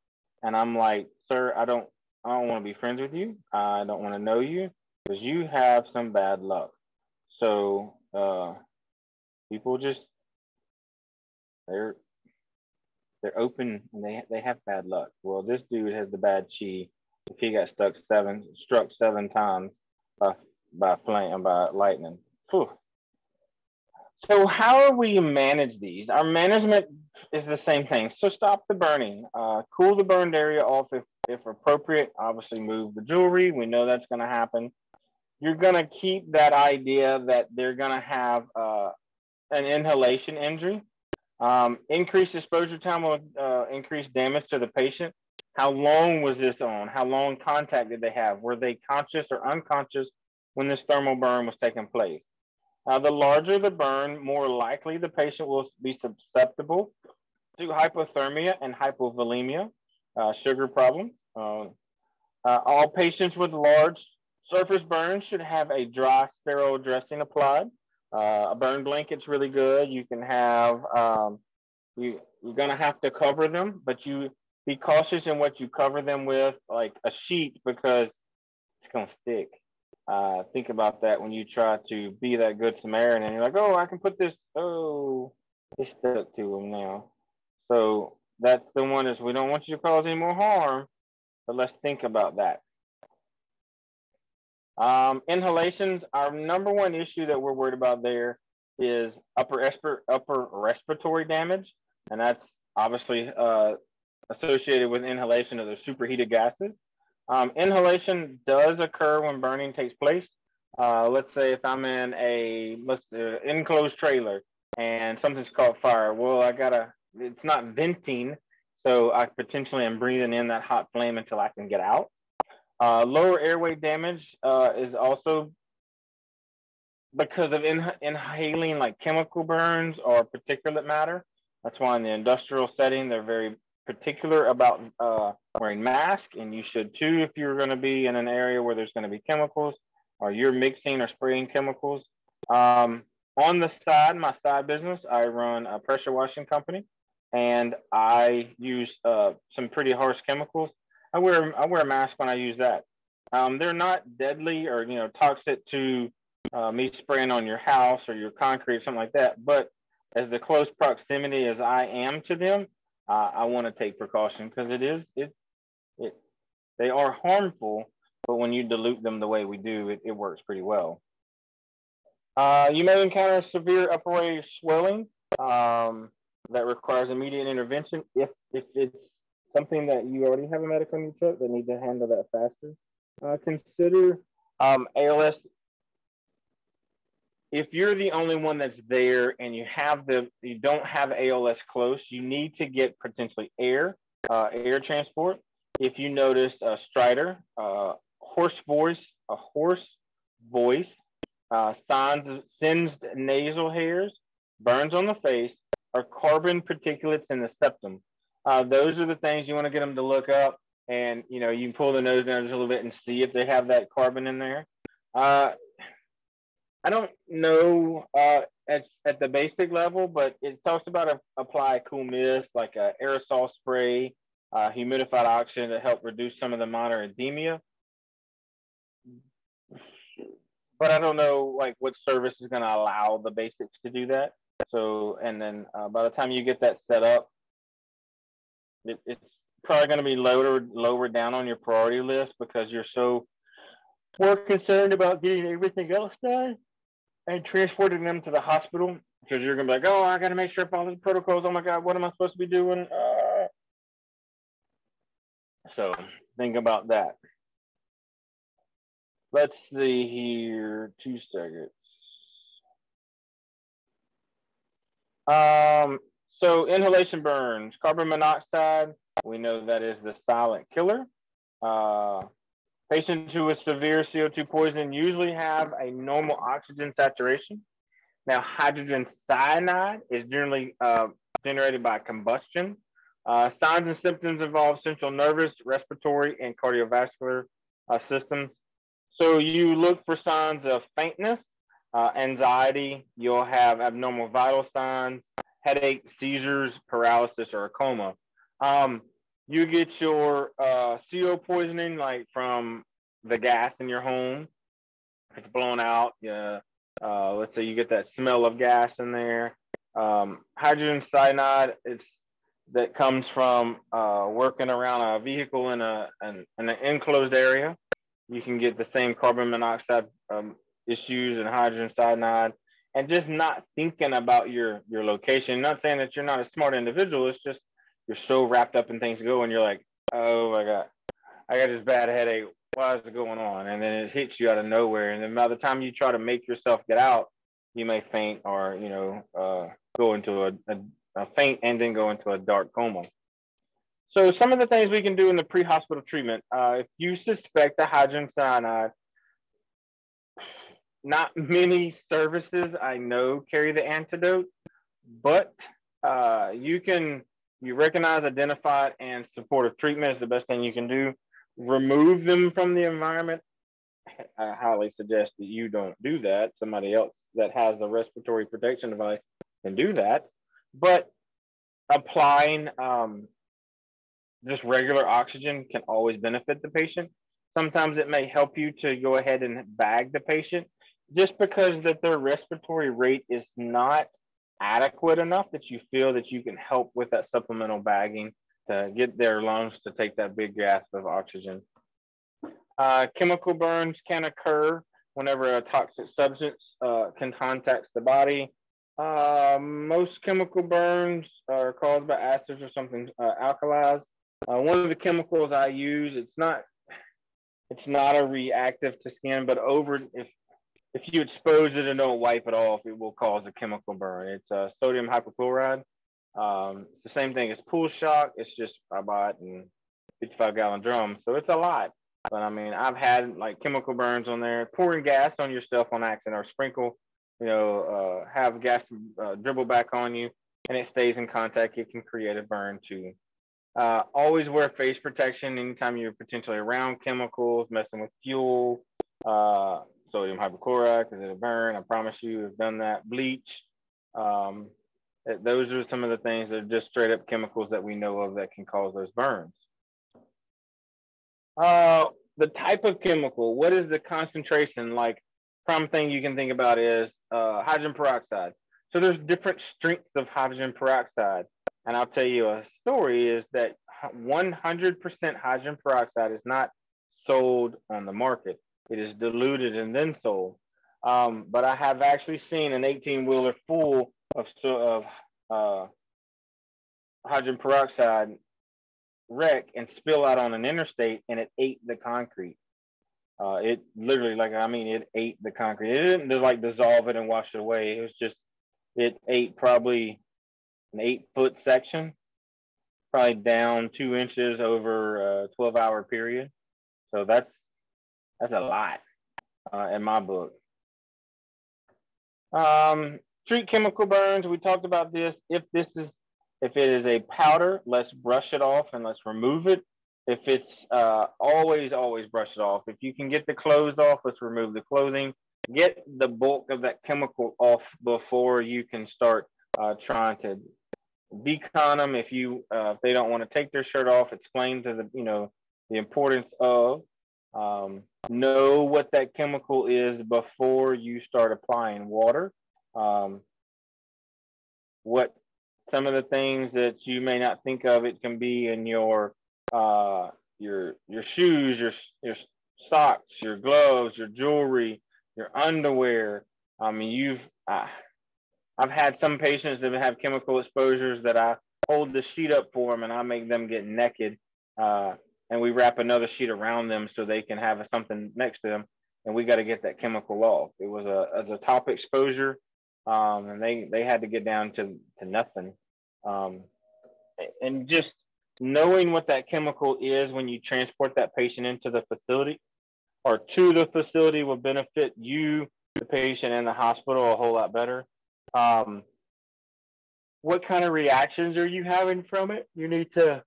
And I'm like, sir, I don't I don't want to be friends with you. I don't want to know you because you have some bad luck. So uh, people just they're they're open and they they have bad luck. Well, this dude has the bad chi. If he got stuck seven struck seven times by by flame by lightning, Whew, so how do we manage these? Our management is the same thing. So stop the burning, uh, cool the burned area off if, if appropriate. Obviously move the jewelry. We know that's going to happen. You're going to keep that idea that they're going to have uh, an inhalation injury. Um, increased exposure time will uh, increase damage to the patient. How long was this on? How long contact did they have? Were they conscious or unconscious when this thermal burn was taking place? Uh, the larger the burn, more likely the patient will be susceptible to hypothermia and hypovolemia, uh, sugar problem. Uh, uh, all patients with large surface burns should have a dry, sterile dressing applied. Uh, a burn blanket's really good. You can have, um, you, you're gonna have to cover them, but you be cautious in what you cover them with, like a sheet, because it's gonna stick. Uh, think about that when you try to be that good Samaritan and you're like, oh, I can put this. Oh, it's stuck to them now. So that's the one is we don't want you to cause any more harm, but let's think about that. Um, inhalations, our number one issue that we're worried about there is upper, esper, upper respiratory damage. And that's obviously uh, associated with inhalation of the superheated gases. Um, inhalation does occur when burning takes place. Uh, let's say if I'm in a uh, enclosed trailer and something's caught fire. Well, I gotta. It's not venting, so I potentially am breathing in that hot flame until I can get out. Uh, lower airway damage uh, is also because of in, inhaling like chemical burns or particulate matter. That's why in the industrial setting they're very particular about uh, wearing masks, and you should too if you're going to be in an area where there's going to be chemicals or you're mixing or spraying chemicals. Um, on the side, my side business, I run a pressure washing company, and I use uh, some pretty harsh chemicals. I wear I wear a mask when I use that. Um, they're not deadly or you know toxic to uh, me spraying on your house or your concrete or something like that, but as the close proximity as I am to them, uh, I want to take precaution because it is it it they are harmful, but when you dilute them the way we do, it, it works pretty well. Uh, you may encounter severe upper swelling um, that requires immediate intervention if if it's something that you already have a medic on your truck that need to handle that faster. Uh, consider um, ALS if you're the only one that's there and you have the you don't have ALS close, you need to get potentially air uh, air transport. If you notice a stridor, uh, hoarse voice, a hoarse voice, uh, signs of singed nasal hairs, burns on the face, or carbon particulates in the septum. Uh, those are the things you want to get them to look up, and you know you can pull the nose down just a little bit and see if they have that carbon in there. Uh, I don't know uh, at, at the basic level, but it talks about a, apply cool mist like a aerosol spray, uh, humidified oxygen to help reduce some of the minor edema. But I don't know like what service is going to allow the basics to do that. So, and then uh, by the time you get that set up, it's probably going to be lower lower down on your priority list because you're so more concerned about getting everything else done and transporting them to the hospital because you're gonna be like, oh, I gotta make sure I follow the protocols. Oh my God, what am I supposed to be doing? Uh... So think about that. Let's see here, two seconds. Um, so inhalation burns, carbon monoxide, we know that is the silent killer. Uh, Patients who with severe CO2 poisoning usually have a normal oxygen saturation. Now, hydrogen cyanide is generally uh, generated by combustion. Uh, signs and symptoms involve central nervous, respiratory, and cardiovascular uh, systems. So you look for signs of faintness, uh, anxiety. You'll have abnormal vital signs, headache, seizures, paralysis, or a coma. Um, you get your uh, CO poisoning like from the gas in your home. It's blown out. Yeah. Uh, let's say you get that smell of gas in there. Um, hydrogen cyanide, it's that comes from uh, working around a vehicle in a an, in an enclosed area. You can get the same carbon monoxide um, issues and hydrogen cyanide, and just not thinking about your your location. Not saying that you're not a smart individual. It's just you're so wrapped up in things go and you're like, oh my god, I got this bad headache. Why is it going on? And then it hits you out of nowhere. And then by the time you try to make yourself get out, you may faint or you know uh, go into a, a, a faint and then go into a dark coma. So some of the things we can do in the pre-hospital treatment, uh, if you suspect a hydrogen cyanide, not many services I know carry the antidote, but uh, you can you recognize, identify, and supportive treatment is the best thing you can do. Remove them from the environment. I highly suggest that you don't do that. Somebody else that has the respiratory protection device can do that. But applying um, just regular oxygen can always benefit the patient. Sometimes it may help you to go ahead and bag the patient just because that their respiratory rate is not adequate enough that you feel that you can help with that supplemental bagging to get their lungs to take that big gasp of oxygen. Uh, chemical burns can occur whenever a toxic substance uh, can contact the body. Uh, most chemical burns are caused by acids or something uh, alkalis. Uh, one of the chemicals I use, it's not, it's not a reactive to skin, but over if if you expose it and don't wipe it off, it will cause a chemical burn. It's uh, sodium hypochlorite. Um, it's the same thing as pool shock. It's just I buy it in 55 gallon drums, so it's a lot. But I mean, I've had like chemical burns on there. Pouring gas on yourself on accident or sprinkle, you know, uh, have gas uh, dribble back on you, and it stays in contact. It can create a burn too. Uh, always wear face protection anytime you're potentially around chemicals, messing with fuel. Uh, sodium hypochlorite is it a burn. I promise you, have done that. Bleach. Um, those are some of the things that are just straight up chemicals that we know of that can cause those burns. Uh, the type of chemical, what is the concentration? Like, prime thing you can think about is uh, hydrogen peroxide. So there's different strengths of hydrogen peroxide. And I'll tell you a story is that 100% hydrogen peroxide is not sold on the market. It is diluted and then sold. Um, but I have actually seen an 18 wheeler full of, of uh, hydrogen peroxide wreck and spill out on an interstate and it ate the concrete. Uh, it literally, like, I mean, it ate the concrete. It didn't just like dissolve it and wash it away. It was just, it ate probably an eight foot section, probably down two inches over a 12 hour period. So that's, that's a lot uh, in my book. Um, treat chemical burns. We talked about this. If this is, if it is a powder, let's brush it off and let's remove it. If it's uh, always, always brush it off. If you can get the clothes off, let's remove the clothing. Get the bulk of that chemical off before you can start uh, trying to decon them. If you, uh, if they don't want to take their shirt off, explain to the, you know, the importance of um, know what that chemical is before you start applying water. Um, what some of the things that you may not think of, it can be in your uh, your your shoes, your your socks, your gloves, your jewelry, your underwear. I mean, you've uh, I've had some patients that have chemical exposures that I hold the sheet up for them and I make them get naked. Uh, and we wrap another sheet around them so they can have something next to them. And we got to get that chemical off. It was a as a top exposure, um, and they they had to get down to to nothing. Um, and just knowing what that chemical is when you transport that patient into the facility or to the facility will benefit you, the patient, and the hospital a whole lot better. Um, what kind of reactions are you having from it? You need to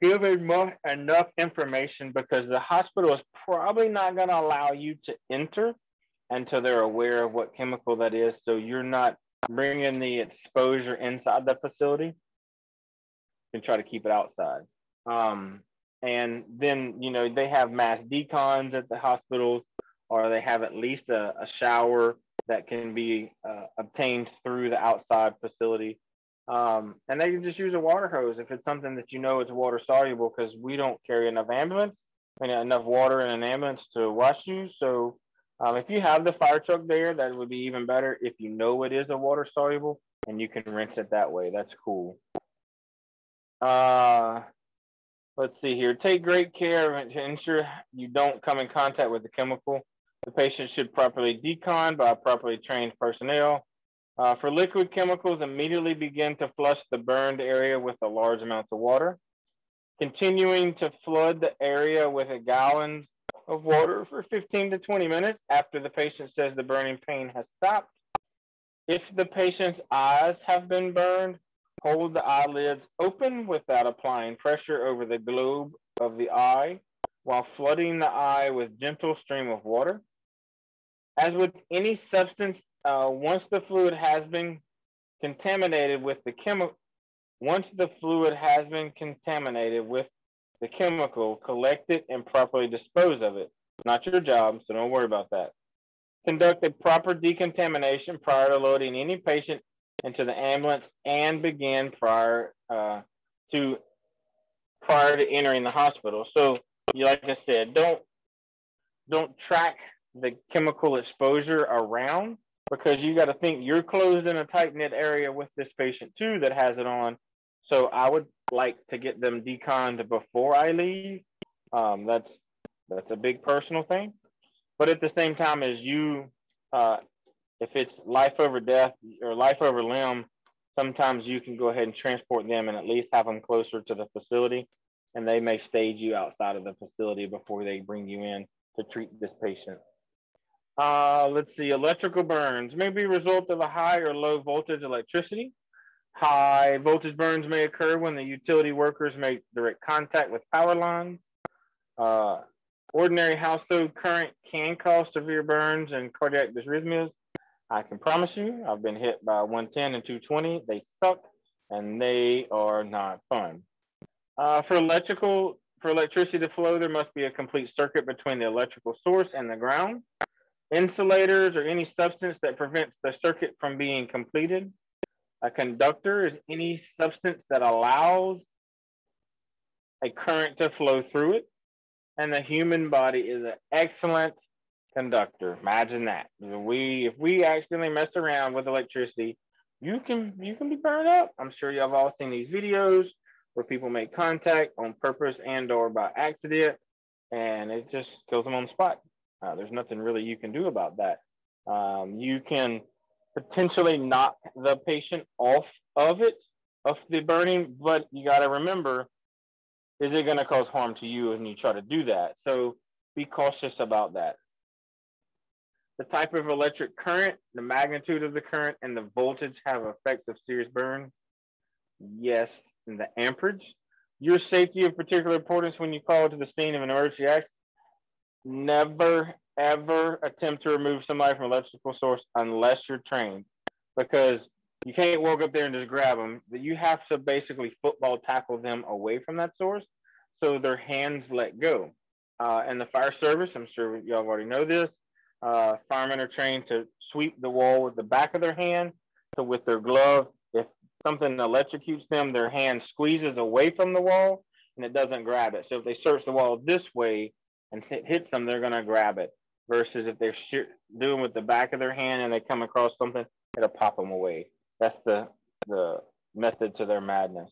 give enough, enough information because the hospital is probably not going to allow you to enter until they're aware of what chemical that is. So you're not bringing the exposure inside the facility and try to keep it outside. Um, and then, you know, they have mass decons at the hospitals, or they have at least a, a shower that can be uh, obtained through the outside facility. Um, and they can just use a water hose if it's something that you know it's water soluble because we don't carry enough ambulance and enough water in an ambulance to wash you. So um, if you have the fire truck there, that would be even better if you know it is a water soluble and you can rinse it that way. That's cool. Uh, let's see here. Take great care to ensure you don't come in contact with the chemical. The patient should properly decon by properly trained personnel. Uh, for liquid chemicals, immediately begin to flush the burned area with a large amounts of water. Continuing to flood the area with a gallons of water for 15 to 20 minutes after the patient says the burning pain has stopped. If the patient's eyes have been burned, hold the eyelids open without applying pressure over the globe of the eye while flooding the eye with gentle stream of water. As with any substance uh, once the fluid has been contaminated with the chemical, once the fluid has been contaminated with the chemical, collect it and properly dispose of it. Not your job, so don't worry about that. Conduct a proper decontamination prior to loading any patient into the ambulance and begin prior uh, to prior to entering the hospital. So, like I said, don't don't track the chemical exposure around because you got to think you're closed in a tight knit area with this patient too that has it on. So I would like to get them deconned before I leave. Um, that's that's a big personal thing. But at the same time as you, uh, if it's life over death or life over limb, sometimes you can go ahead and transport them and at least have them closer to the facility. And they may stage you outside of the facility before they bring you in to treat this patient. Uh, let's see, electrical burns may be a result of a high or low voltage electricity. High voltage burns may occur when the utility workers make direct contact with power lines. Uh, ordinary household current can cause severe burns and cardiac dysrhythmias. I can promise you, I've been hit by 110 and 220. They suck and they are not fun. Uh, for electrical, for electricity to flow, there must be a complete circuit between the electrical source and the ground. Insulators or any substance that prevents the circuit from being completed. A conductor is any substance that allows a current to flow through it. And the human body is an excellent conductor. Imagine that. We if we accidentally mess around with electricity, you can you can be burned up. I'm sure have all seen these videos where people make contact on purpose and or by accident, and it just kills them on the spot. Uh, there's nothing really you can do about that. Um, you can potentially knock the patient off of it, of the burning, but you got to remember, is it going to cause harm to you when you try to do that? So be cautious about that. The type of electric current, the magnitude of the current, and the voltage have effects of serious burn. Yes, and the amperage. Your safety of particular importance when you call to the scene of an emergency accident. Never, ever attempt to remove somebody from electrical source unless you're trained, because you can't walk up there and just grab them. You have to basically football tackle them away from that source, so their hands let go. Uh, and the fire service, I'm sure y'all already know this, uh, firemen are trained to sweep the wall with the back of their hand. So with their glove, if something electrocutes them, their hand squeezes away from the wall and it doesn't grab it. So if they search the wall this way and it hits them, they're going to grab it. Versus if they're doing with the back of their hand and they come across something, it'll pop them away. That's the the method to their madness.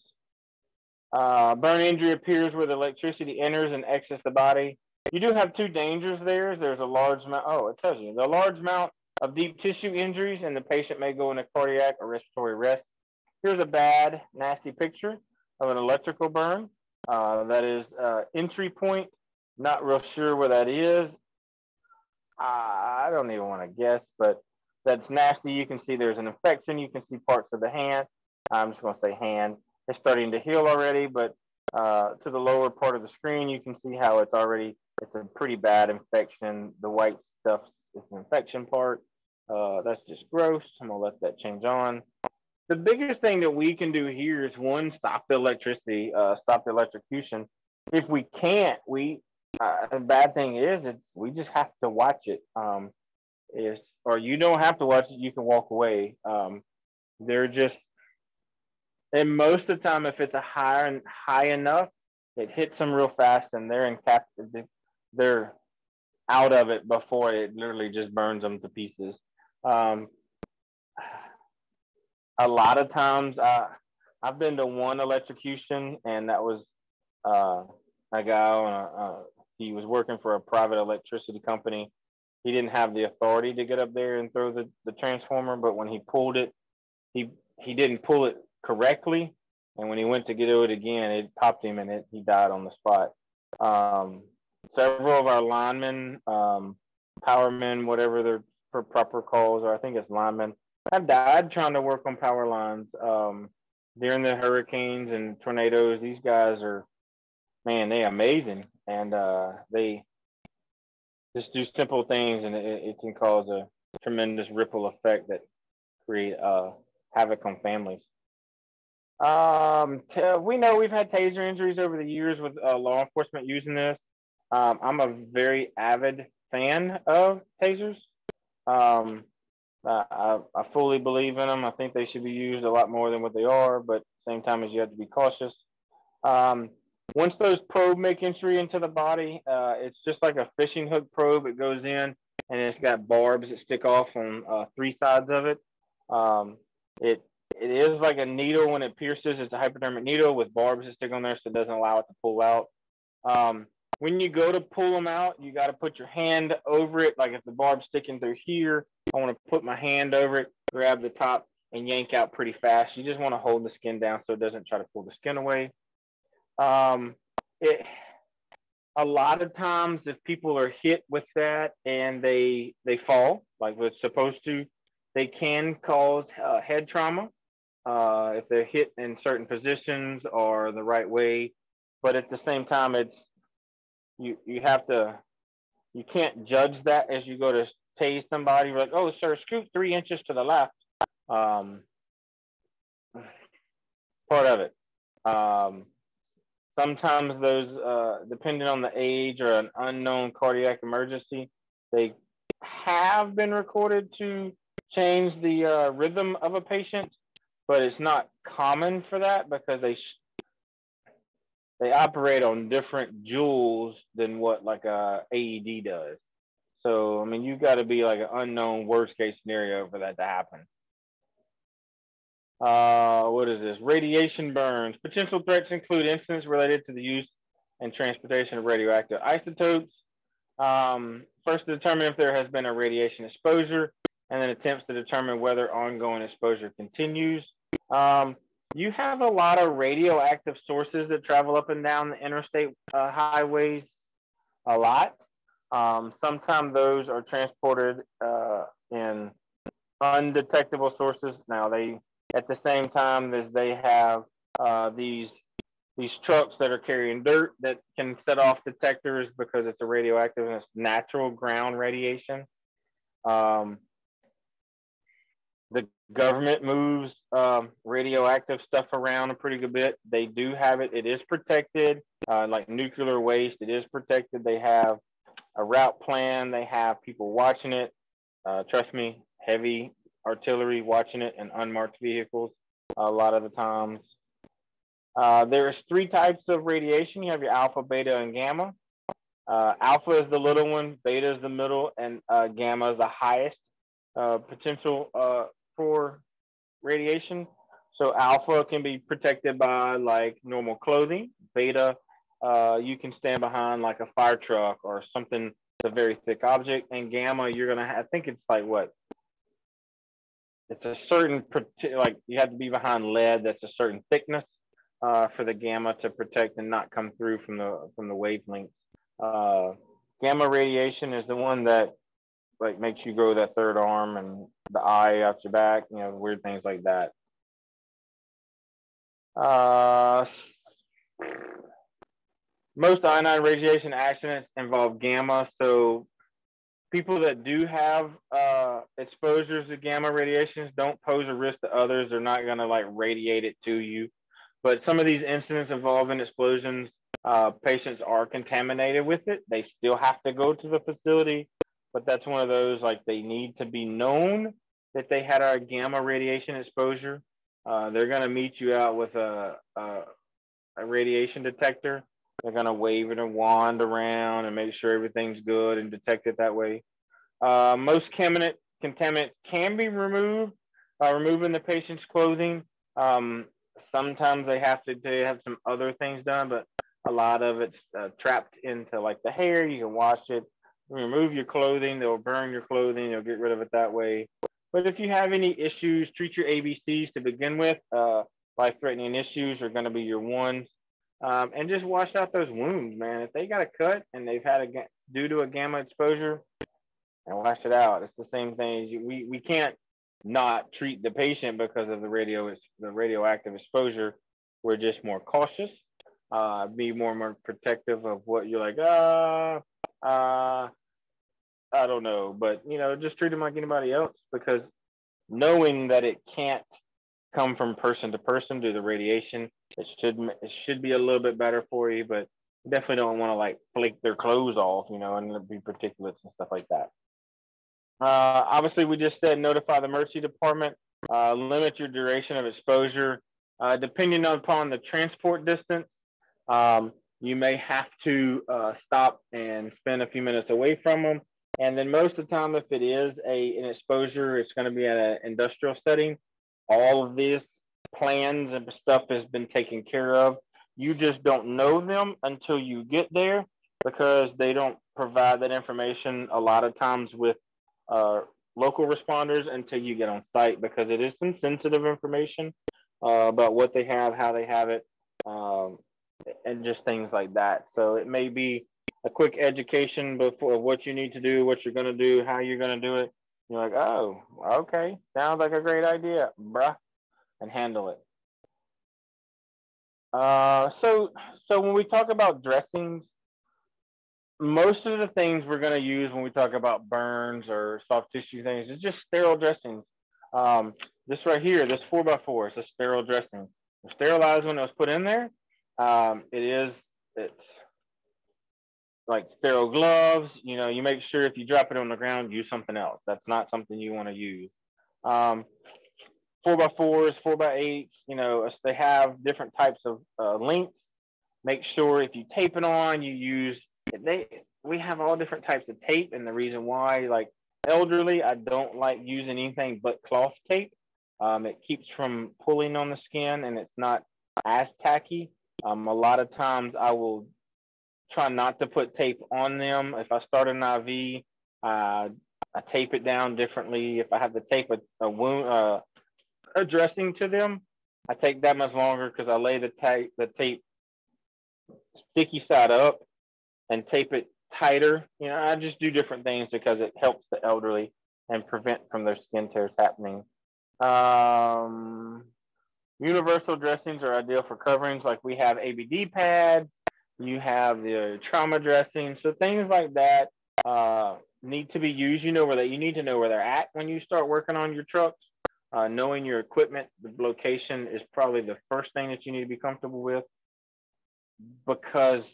Uh, burn injury appears where the electricity enters and exits the body. You do have two dangers there. There's a large amount, oh, it tells you, the large amount of deep tissue injuries and the patient may go into cardiac or respiratory arrest. Here's a bad, nasty picture of an electrical burn. Uh, that is uh, entry point. Not real sure where that is. I don't even want to guess, but that's nasty. You can see there's an infection. You can see parts of the hand. I'm just going to say hand. It's starting to heal already, but uh, to the lower part of the screen, you can see how it's already it's a pretty bad infection. The white stuff is an infection part. Uh, that's just gross. I'm gonna let that change on. The biggest thing that we can do here is one, stop the electricity, uh, stop the electrocution. If we can't, we uh, the bad thing is it's we just have to watch it. Um, is or you don't have to watch it. You can walk away. Um, they're just and most of the time, if it's a high and high enough, it hits them real fast, and they're in cap they're out of it before it literally just burns them to pieces. Um, a lot of times, uh, I've been to one electrocution, and that was uh, a guy on a, uh, he was working for a private electricity company. He didn't have the authority to get up there and throw the, the transformer, but when he pulled it, he he didn't pull it correctly, and when he went to get it again, it popped him and it, he died on the spot. Um, several of our linemen, um, powermen, whatever their proper calls are, I think it's linemen, have died trying to work on power lines um, during the hurricanes and tornadoes. These guys are, man, they amazing, and uh, they just do simple things, and it, it, can cause a tremendous ripple effect that create uh, havoc on families. Um, t- we know we've had taser injuries over the years with uh, law enforcement using this. Um, I'm a very avid fan of tasers. Um, I, I fully believe in them. I think they should be used a lot more than what they are, but same time as you have to be cautious. Um, once those probe make entry into the body, uh, it's just like a fishing hook probe. It goes in and it's got barbs that stick off on uh, three sides of it. Um, it it is like a needle when it pierces. It's a hypodermic needle with barbs that stick on there, so it doesn't allow it to pull out. Um, when you go to pull them out, you got to put your hand over it. Like if the barb's sticking through here, I want to put my hand over it, grab the top, and yank out pretty fast. You just want to hold the skin down so it doesn't try to pull the skin away. Um, it, a lot of times, if people are hit with that and they they fall like it's supposed to, they can cause uh, head trauma uh, if they're hit in certain positions or the right way. But at the same time, it's you you have to you can't judge that as you go to tase somebody like oh sir scoot three inches to the left um, part of it um, sometimes those uh, depending on the age or an unknown cardiac emergency they have been recorded to change the uh, rhythm of a patient, but it's not common for that because they they operate on different joules than what like a AED does. So I mean, you've got to be like an unknown worst case scenario for that to happen. Uh, what is this? Radiation burns. Potential threats include incidents related to the use and transportation of radioactive isotopes. Um, first, to determine if there has been a radiation exposure, and then attempts to determine whether ongoing exposure continues. Um, you have a lot of radioactive sources that travel up and down the interstate uh, highways a lot. Um, sometimes those are transported uh, in undetectable sources. Now they, at the same time as they have uh, these these trucks that are carrying dirt that can set off detectors because it's a radioactive and it's natural ground radiation. Um, the government moves um, radioactive stuff around a pretty good bit. They do have it. It is protected, uh, like nuclear waste. It is protected. They have a route plan. They have people watching it. Uh, trust me, heavy artillery watching it and unmarked vehicles a lot of the times. Uh, there's three types of radiation. You have your alpha, beta, and gamma. Uh, alpha is the little one, beta is the middle, and uh, gamma is the highest uh, potential uh, for radiation. So alpha can be protected by like normal clothing. Beta, uh, you can stand behind like a fire truck or something, a very thick object. And gamma, you're gonna. Have, I think it's like what? It's a certain like you have to be behind lead that's a certain thickness uh, for the gamma to protect and not come through from the from the wavelengths. Uh, gamma radiation is the one that like makes you grow that third arm and the eye out your back, you know, weird things like that. Uh, most ionized radiation accidents involve gamma. So people that do have uh, exposures to gamma radiations don't pose a risk to others. They're not going to like radiate it to you. But some of these incidents involving explosions, uh, patients are contaminated with it. They still have to go to the facility but that's one of those like they need to be known that they had a gamma radiation exposure. Uh, they're going to meet you out with a, a, a radiation detector. They're to wave it a wand around and make sure everything's good and detect it that way. Uh, most contaminant, contaminants can be removed by removing the patient's clothing. Um, sometimes they have to they have some other things done, but a lot of it's uh, trapped into like the hair. You can wash it remove your clothing, they'll burn your clothing, they'll get rid of it that way. But if you have any issues, treat your ABCs to begin with. Uh, life threatening issues are going to be your ones. Um, and just wash out those wounds, man. If they got a cut and they've had a due to a gamma exposure, and wash it out. It's the same thing as you, we we can't not treat the patient because of the radio the radioactive exposure. We're just more cautious, uh, be more more protective of what you're like. Ah, uh, uh, I don't know, but you know, just treat them like anybody else because knowing that it can't come from person to person due to radiation, it should it should be a little bit better for you, but definitely don't want to like flake their clothes off, you know, and be particulates and stuff like that. Uh, obviously, we just said notify the emergency department, uh, limit your duration of exposure. Uh, depending upon the transport distance, um, you may have to uh, stop and spend a few minutes away from them. And then most of the time, if it is a an exposure, it's going to be at an industrial setting. All of these plans and stuff has been taken care of. You just don't know them until you get there because they don't provide that information a lot of times with uh, local responders until you get on site because it is some sensitive information uh, about what they have, how they have it, um, and just things like that. So it may be a quick education before what you need to do, what you're going to do, how you're going to do it. You're like, oh, okay, sounds like a great idea, bruh, and handle it. Uh, so, so when we talk about dressings, most of the things we're going to use when we talk about burns or soft tissue things is just sterile dressings. Um, this right here, this four by four, is a sterile dressing. Sterilized when it was put in there. Um, it is, it's like sterile gloves. You know, you make sure if you drop it on the ground, use something else. That's not something you want to use. Um, four by fours, four by eights. You know, they have different types of uh, lengths. Make sure if you tape it on, you use they. We have all different types of tape, and the reason why, like elderly, I don't like using anything but cloth tape. Um, it keeps from pulling on the skin, and it's not as tacky. Um, a lot of times, I will try not to put tape on them. If I start an IV, uh, I tape it down differently. If I have to tape a, a wound, uh, a dressing to them, I take that much longer because I lay the tape, the tape sticky side up and tape it tighter. You know, I just do different things because it helps the elderly and prevent from their skin tears happening. Um, universal dressings are ideal for coverings like we have ABD pads, you have the trauma dressing. So things like that uh, need to be used. You know where that you need to know where they're at when you start working on your trucks. Uh, knowing your equipment, the location is probably the first thing that you need to be comfortable with because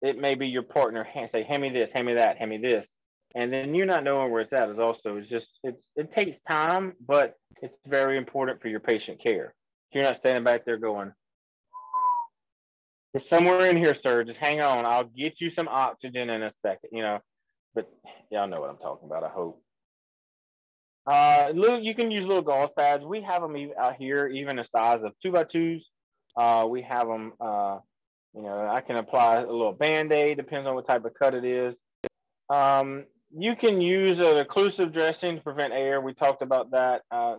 it may be your partner say, hand me this, hand me that, hand me this. And then you're not knowing where it's at is also it's just it's it takes time, but it's very important for your patient care. You're not standing back there going, it's somewhere in here, sir. Just hang on. I'll get you some oxygen in a second, you know. But y'all know what I'm talking about, I hope. Uh, little, you can use little gauze pads. We have them out here, even the size of two by twos. Uh, we have them, uh, you know, I can apply a little band-aid, depends on what type of cut it is. Um, you can use an occlusive dressing to prevent air. We talked about that. Uh,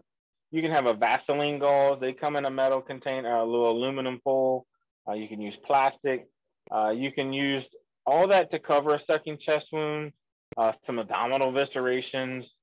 you can have a Vaseline gauze. They come in a metal container, a little aluminum foil. Uh, you can use plastic. Uh, you can use all that to cover a sucking chest wound, uh, some abdominal viscerations,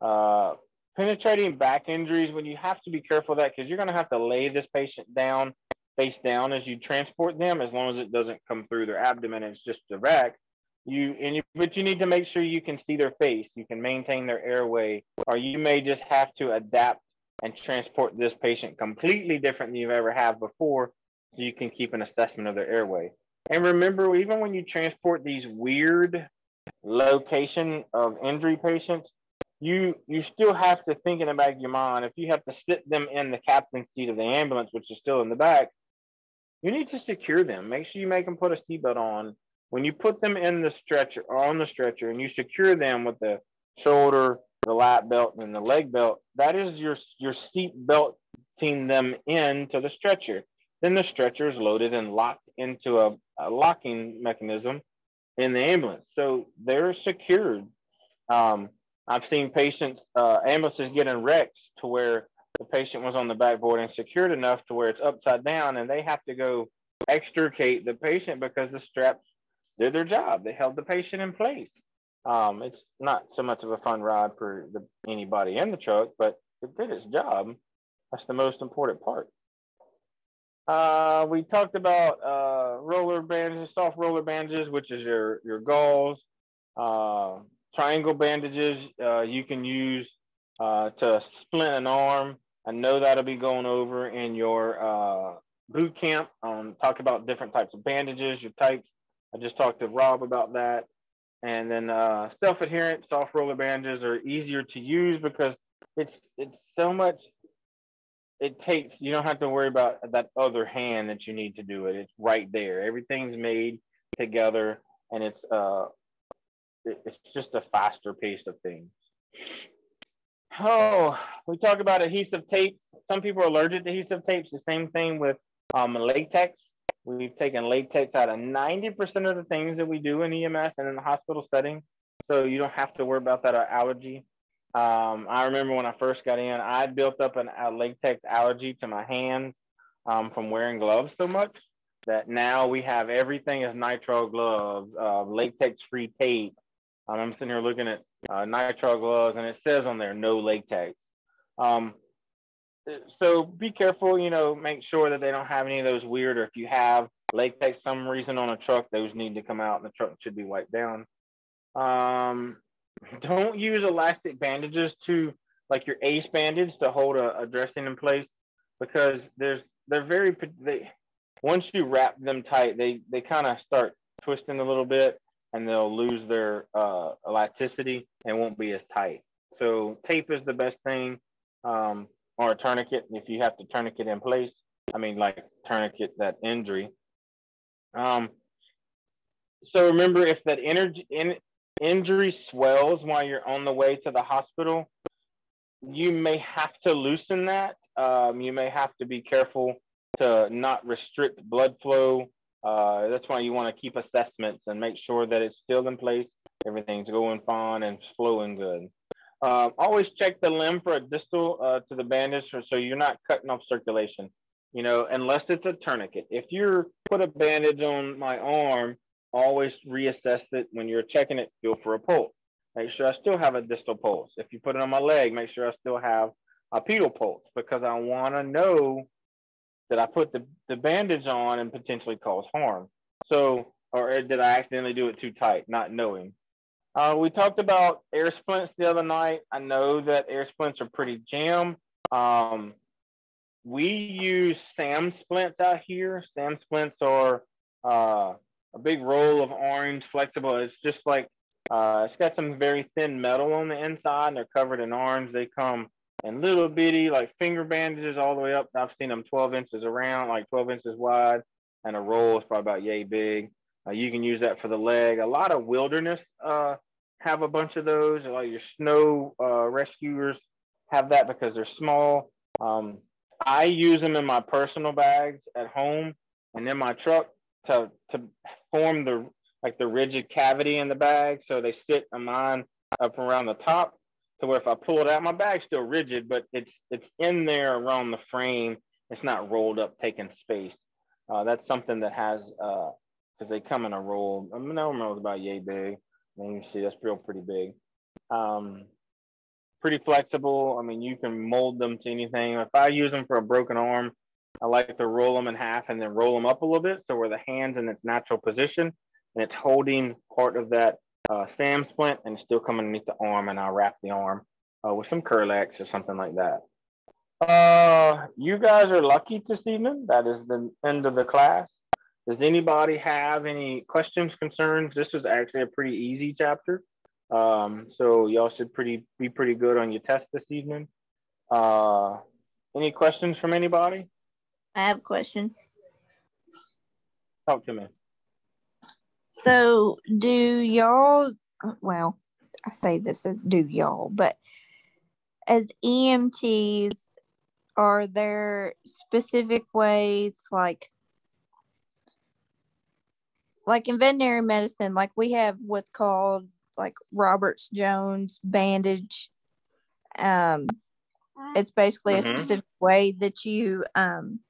uh, penetrating back injuries. When you have to be careful of that because you're going to have to lay this patient down face down as you transport them, as long as it doesn't come through their abdomen. It's just direct. You and you, but you need to make sure you can see their face. You can maintain their airway, or you may just have to adapt and transport this patient completely different than you've ever have before so you can keep an assessment of their airway. And remember, even when you transport these weird location of injury patients, you you still have to think in the back of your mind if you have to sit them in the captain's seat of the ambulance, which is still in the back, you need to secure them. Make sure you make them put a seatbelt on. When you put them in the stretcher on the stretcher and you secure them with the shoulder, the lap belt, and the leg belt, that is your your seat belting them into the stretcher. Then the stretcher is loaded and locked into a, a locking mechanism in the ambulance. So they're secured. Um, I've seen patients, uh, ambulances getting wrecked to where the patient was on the backboard and secured enough to where it's upside down and they have to go extricate the patient because the straps did their job. They held the patient in place. Um, it's not so much of a fun ride for the, anybody in the truck, but it did its job. That's the most important part. Uh, we talked about uh, roller bandages, soft roller bandages, which is your your gauze. Uh, triangle bandages uh, you can use uh, to splint an arm. I know that'll be going over in your uh, boot camp. Um, talk about different types of bandages, your types. I just talked to Rob about that. And then self-adherent soft roller bandages are easier to use because it's it's so much it takes you don't have to worry about that other hand that you need to do it it's right there everything's made together and it's uh it's just a faster pace of things. Oh we talk about adhesive tapes. Some people are allergic to adhesive tapes. The same thing with um, latex. We've taken latex out of 90% of the things that we do in ems and in the hospital setting. So you don't have to worry about that allergy. Um, I remember when I first got in, I built up an, a latex allergy to my hands um, from wearing gloves so much that now we have everything as nitrile gloves, uh, latex free tape. Um, I'm sitting here looking at uh, nitrile gloves and it says on there no latex. Um, so be careful, you know, make sure that they don't have any of those weird, or if you have latex some reason on a truck, those need to come out and the truck should be wiped down. Um, *laughs* don't use elastic bandages to like your ace bandage to hold a, a dressing in place because there's they're very they once you wrap them tight they they kind of start twisting a little bit and they'll lose their uh, elasticity and won't be as tight. So tape is the best thing, um, or a tourniquet if you have to tourniquet in place. I mean, like tourniquet that injury. Um, so remember, if that energy in, injury swells while you're on the way to the hospital, you may have to loosen that. Um, you may have to be careful to not restrict blood flow. Uh, that's why you want to keep assessments and make sure that it's still in place, everything's going fine and flowing good. Uh, always check the limb for a distal uh, to the bandage so you're not cutting off circulation, you know, unless it's a tourniquet. If you put a bandage on my arm, always reassess it when you're checking it, feel for a pulse. Make sure I still have a distal pulse. If you put it on my leg, make sure I still have a pedal pulse because I want to know that I put the, the bandage on and potentially cause harm. So, or did I accidentally do it too tight, not knowing? Uh, we talked about air splints the other night. I know that air splints are pretty jam. Um, we use SAM splints out here. SAM splints are uh, a big roll of orange, flexible. It's just like uh, it's got some very thin metal on the inside, and they're covered in orange. They come in little bitty, like finger bandages, all the way up. I've seen them 12 inches around, like 12 inches wide, and a roll is probably about yay big. Uh, you can use that for the leg. A lot of wilderness uh, have a bunch of those. Like your snow uh, rescuers have that because they're small. Um, I use them in my personal bags at home and in my truck to to form the like the rigid cavity in the bag. So they sit on mine up around the top to where if I pull it out, my bag's still rigid, but it's it's in there around the frame. It's not rolled up, taking space. Uh, that's something that has because uh, they come in a roll. I mean, one knows about yay big. I mean, you see that's real pretty big. Um, pretty flexible. I mean, you can mold them to anything. If I use them for a broken arm, I like to roll them in half and then roll them up a little bit so where the hand's in its natural position and it's holding part of that uh, SAM splint and still coming underneath the arm and I'll wrap the arm uh, with some Kerlix or something like that. Uh, you guys are lucky this evening. That is the end of the class. Does anybody have any questions, concerns? This was actually a pretty easy chapter. Um, so y'all should pretty be pretty good on your test this evening. Uh, any questions from anybody? I have a question. Talk to me. So, do y'all, well, I say this as do y'all, but as EMTs, are there specific ways like like in veterinary medicine, like we have what's called like Roberts Jones bandage. Um, it's basically mm-hmm. a specific way that you um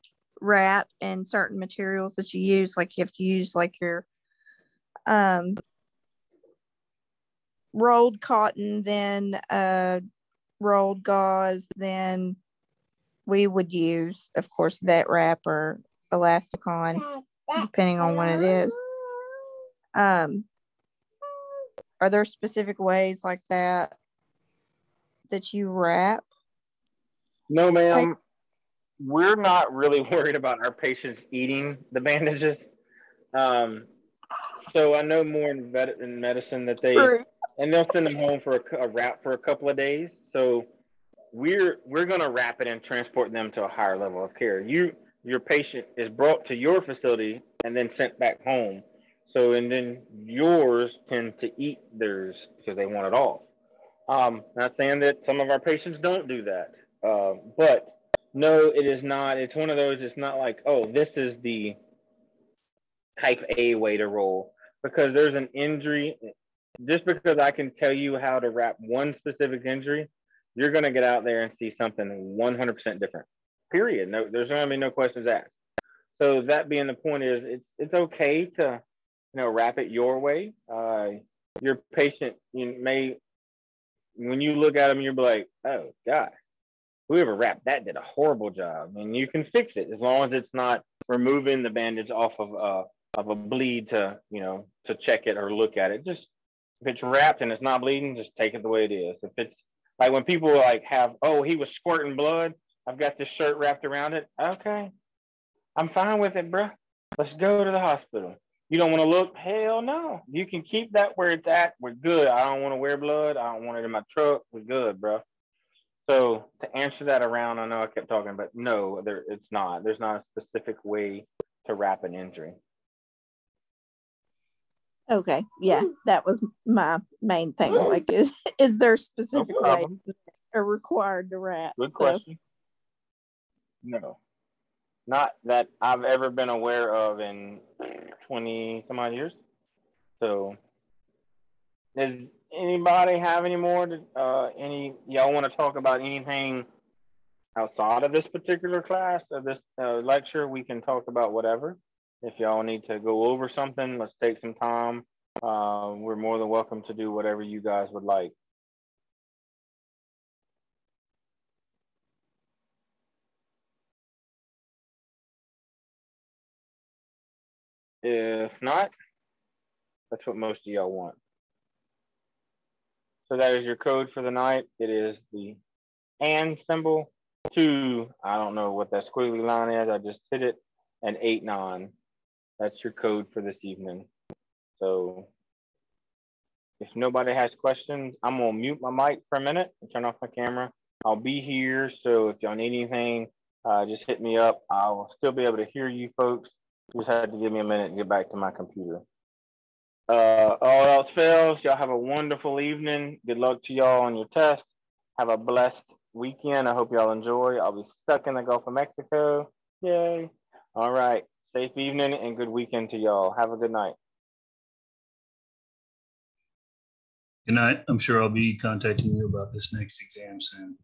wrap and certain materials that you use like you have to use like your um rolled cotton then uh rolled gauze then we would use of course vet wrap or Elastikon depending on what it is. Um are there specific ways like that that you wrap? No ma'am. We're not really *laughs* worried about our patients eating the bandages. Um, so I know more in vet in medicine that they and they'll send them home for a, a, wrap for a couple of days. So we're we're going to wrap it and transport them to a higher level of care. You your patient is brought to your facility and then sent back home. So and then yours tend to eat theirs because they want it all. Um, not saying that some of our patients don't do that, uh, but no, it is not. It's one of those. It's not like, oh, this is the type A way to roll because there's an injury. Just because I can tell you how to wrap one specific injury, you're going to get out there and see something 100% different. Period. No, there's going to be no questions asked. So that being the point is, it's it's okay to, you know, wrap it your way. Uh, your patient you may, when you look at them, you'll be like, oh God, whoever wrapped that did a horrible job. And you can fix it as long as it's not removing the bandage off of uh of a bleed to you know to check it or look at it. Just if it's wrapped and it's not bleeding, just take it the way it is. If it's like when people like have oh he was squirting blood, I've got this shirt wrapped around it. Okay, I'm fine with it, bruh. Let's go to the hospital. You don't want to look? Hell no. You can keep that where it's at. We're good. I don't want to wear blood. I don't want it in my truck. We're good, bro. So to answer that around, I know I kept talking, but no, there it's not. There's not a specific way to wrap an injury. Okay, yeah, that was my main thing. Like, is is there specific no are required to wrap? Good so. question. No, not that I've ever been aware of in twenty some odd years. So, does anybody have any more? Uh, any y'all want to talk about anything outside of this particular class of this uh, lecture? We can talk about whatever. If y'all need to go over something, let's take some time. Uh, we're more than welcome to do whatever you guys would like. If not, that's what most of y'all want. So that is your code for the night. It is the and symbol, two, I don't know what that squiggly line is. I just hit it, and eight, nine. That's your code for this evening. So if nobody has questions, I'm gonna mute my mic for a minute and turn off my camera. I'll be here, so if y'all need anything, uh, just hit me up. I'll still be able to hear you folks. Just had to give me a minute to get back to my computer. Uh, all else fails, y'all have a wonderful evening. Good luck to y'all on your test. Have a blessed weekend. I hope y'all enjoy. I'll be stuck in the Gulf of Mexico. Yay. All right. Safe evening and good weekend to y'all. Have a good night. Good night. I'm sure I'll be contacting you about this next exam soon.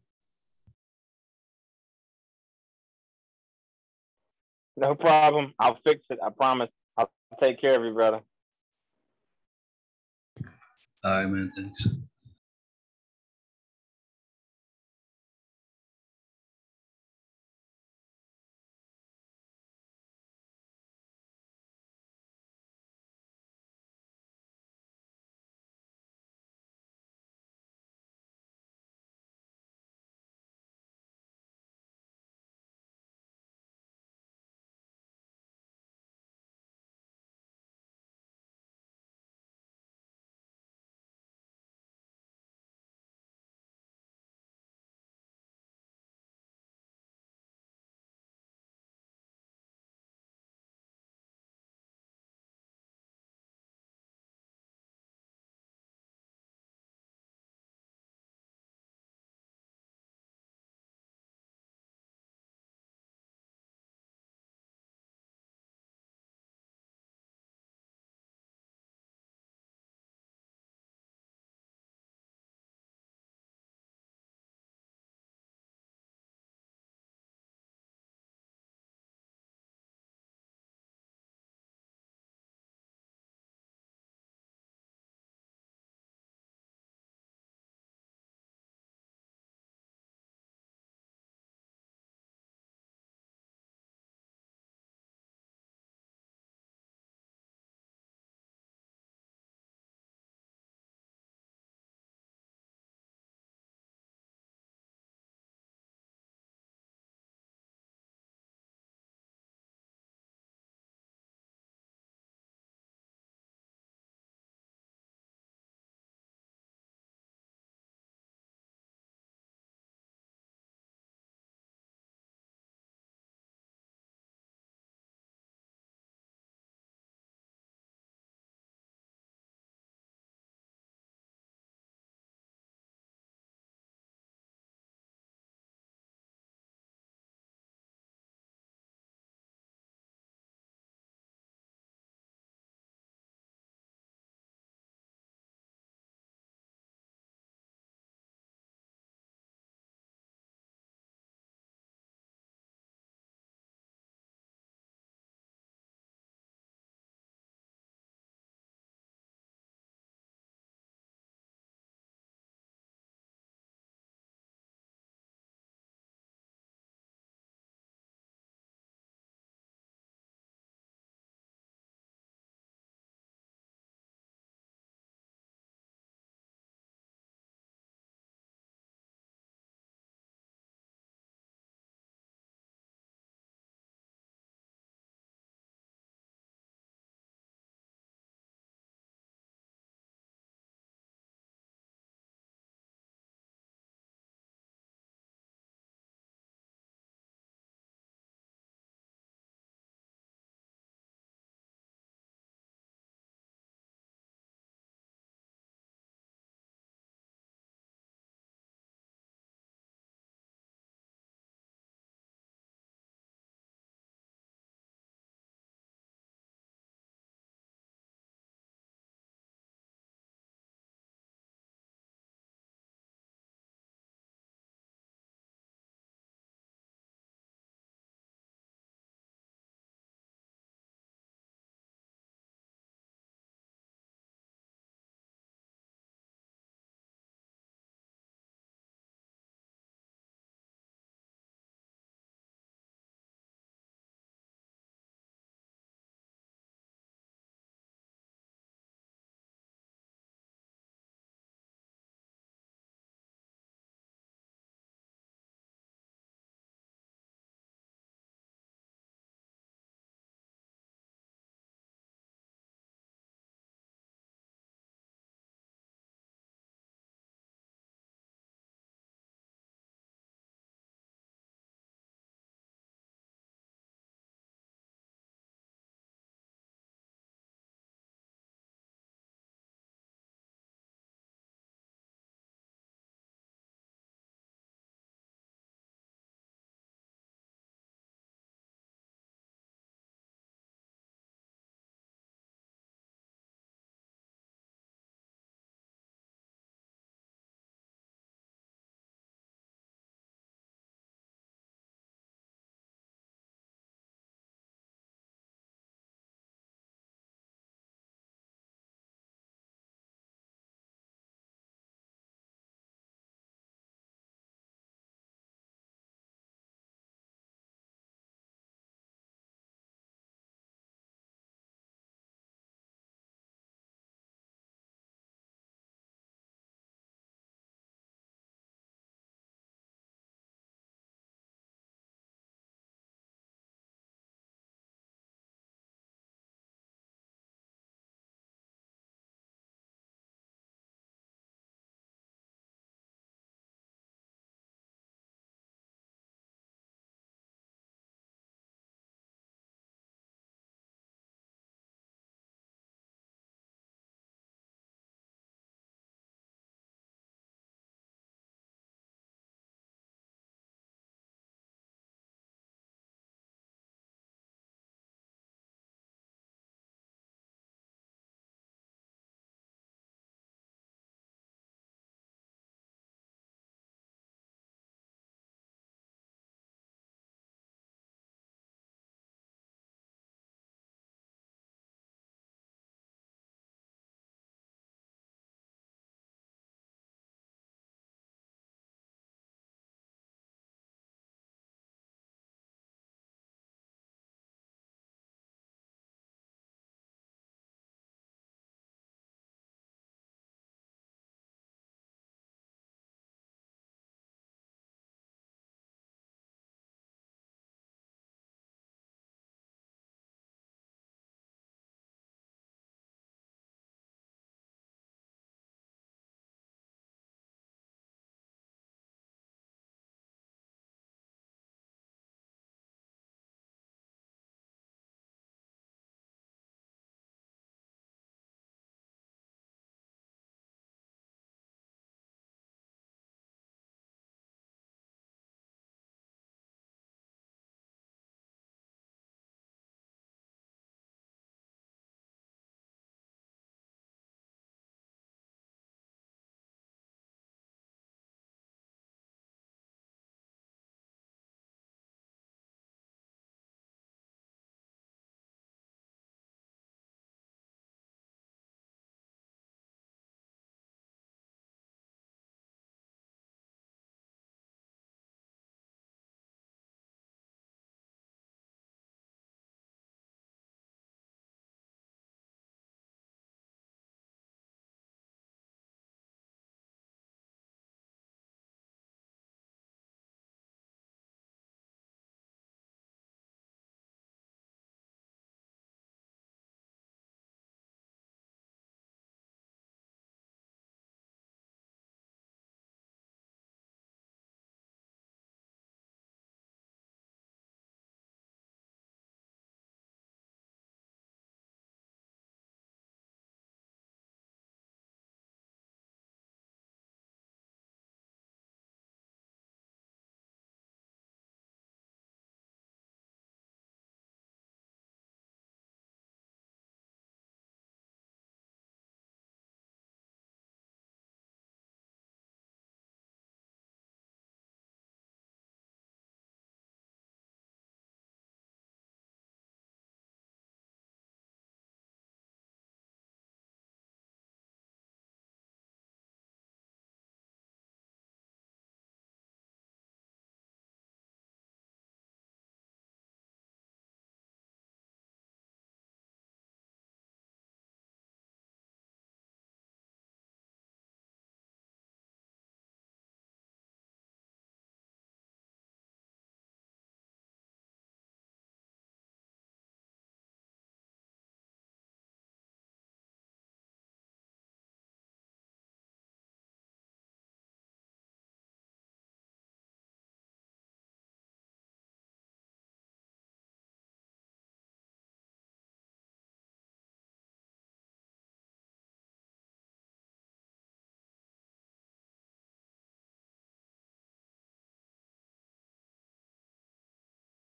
No problem. I'll fix it. I promise. I'll take care of you, brother. All right, man. Thanks.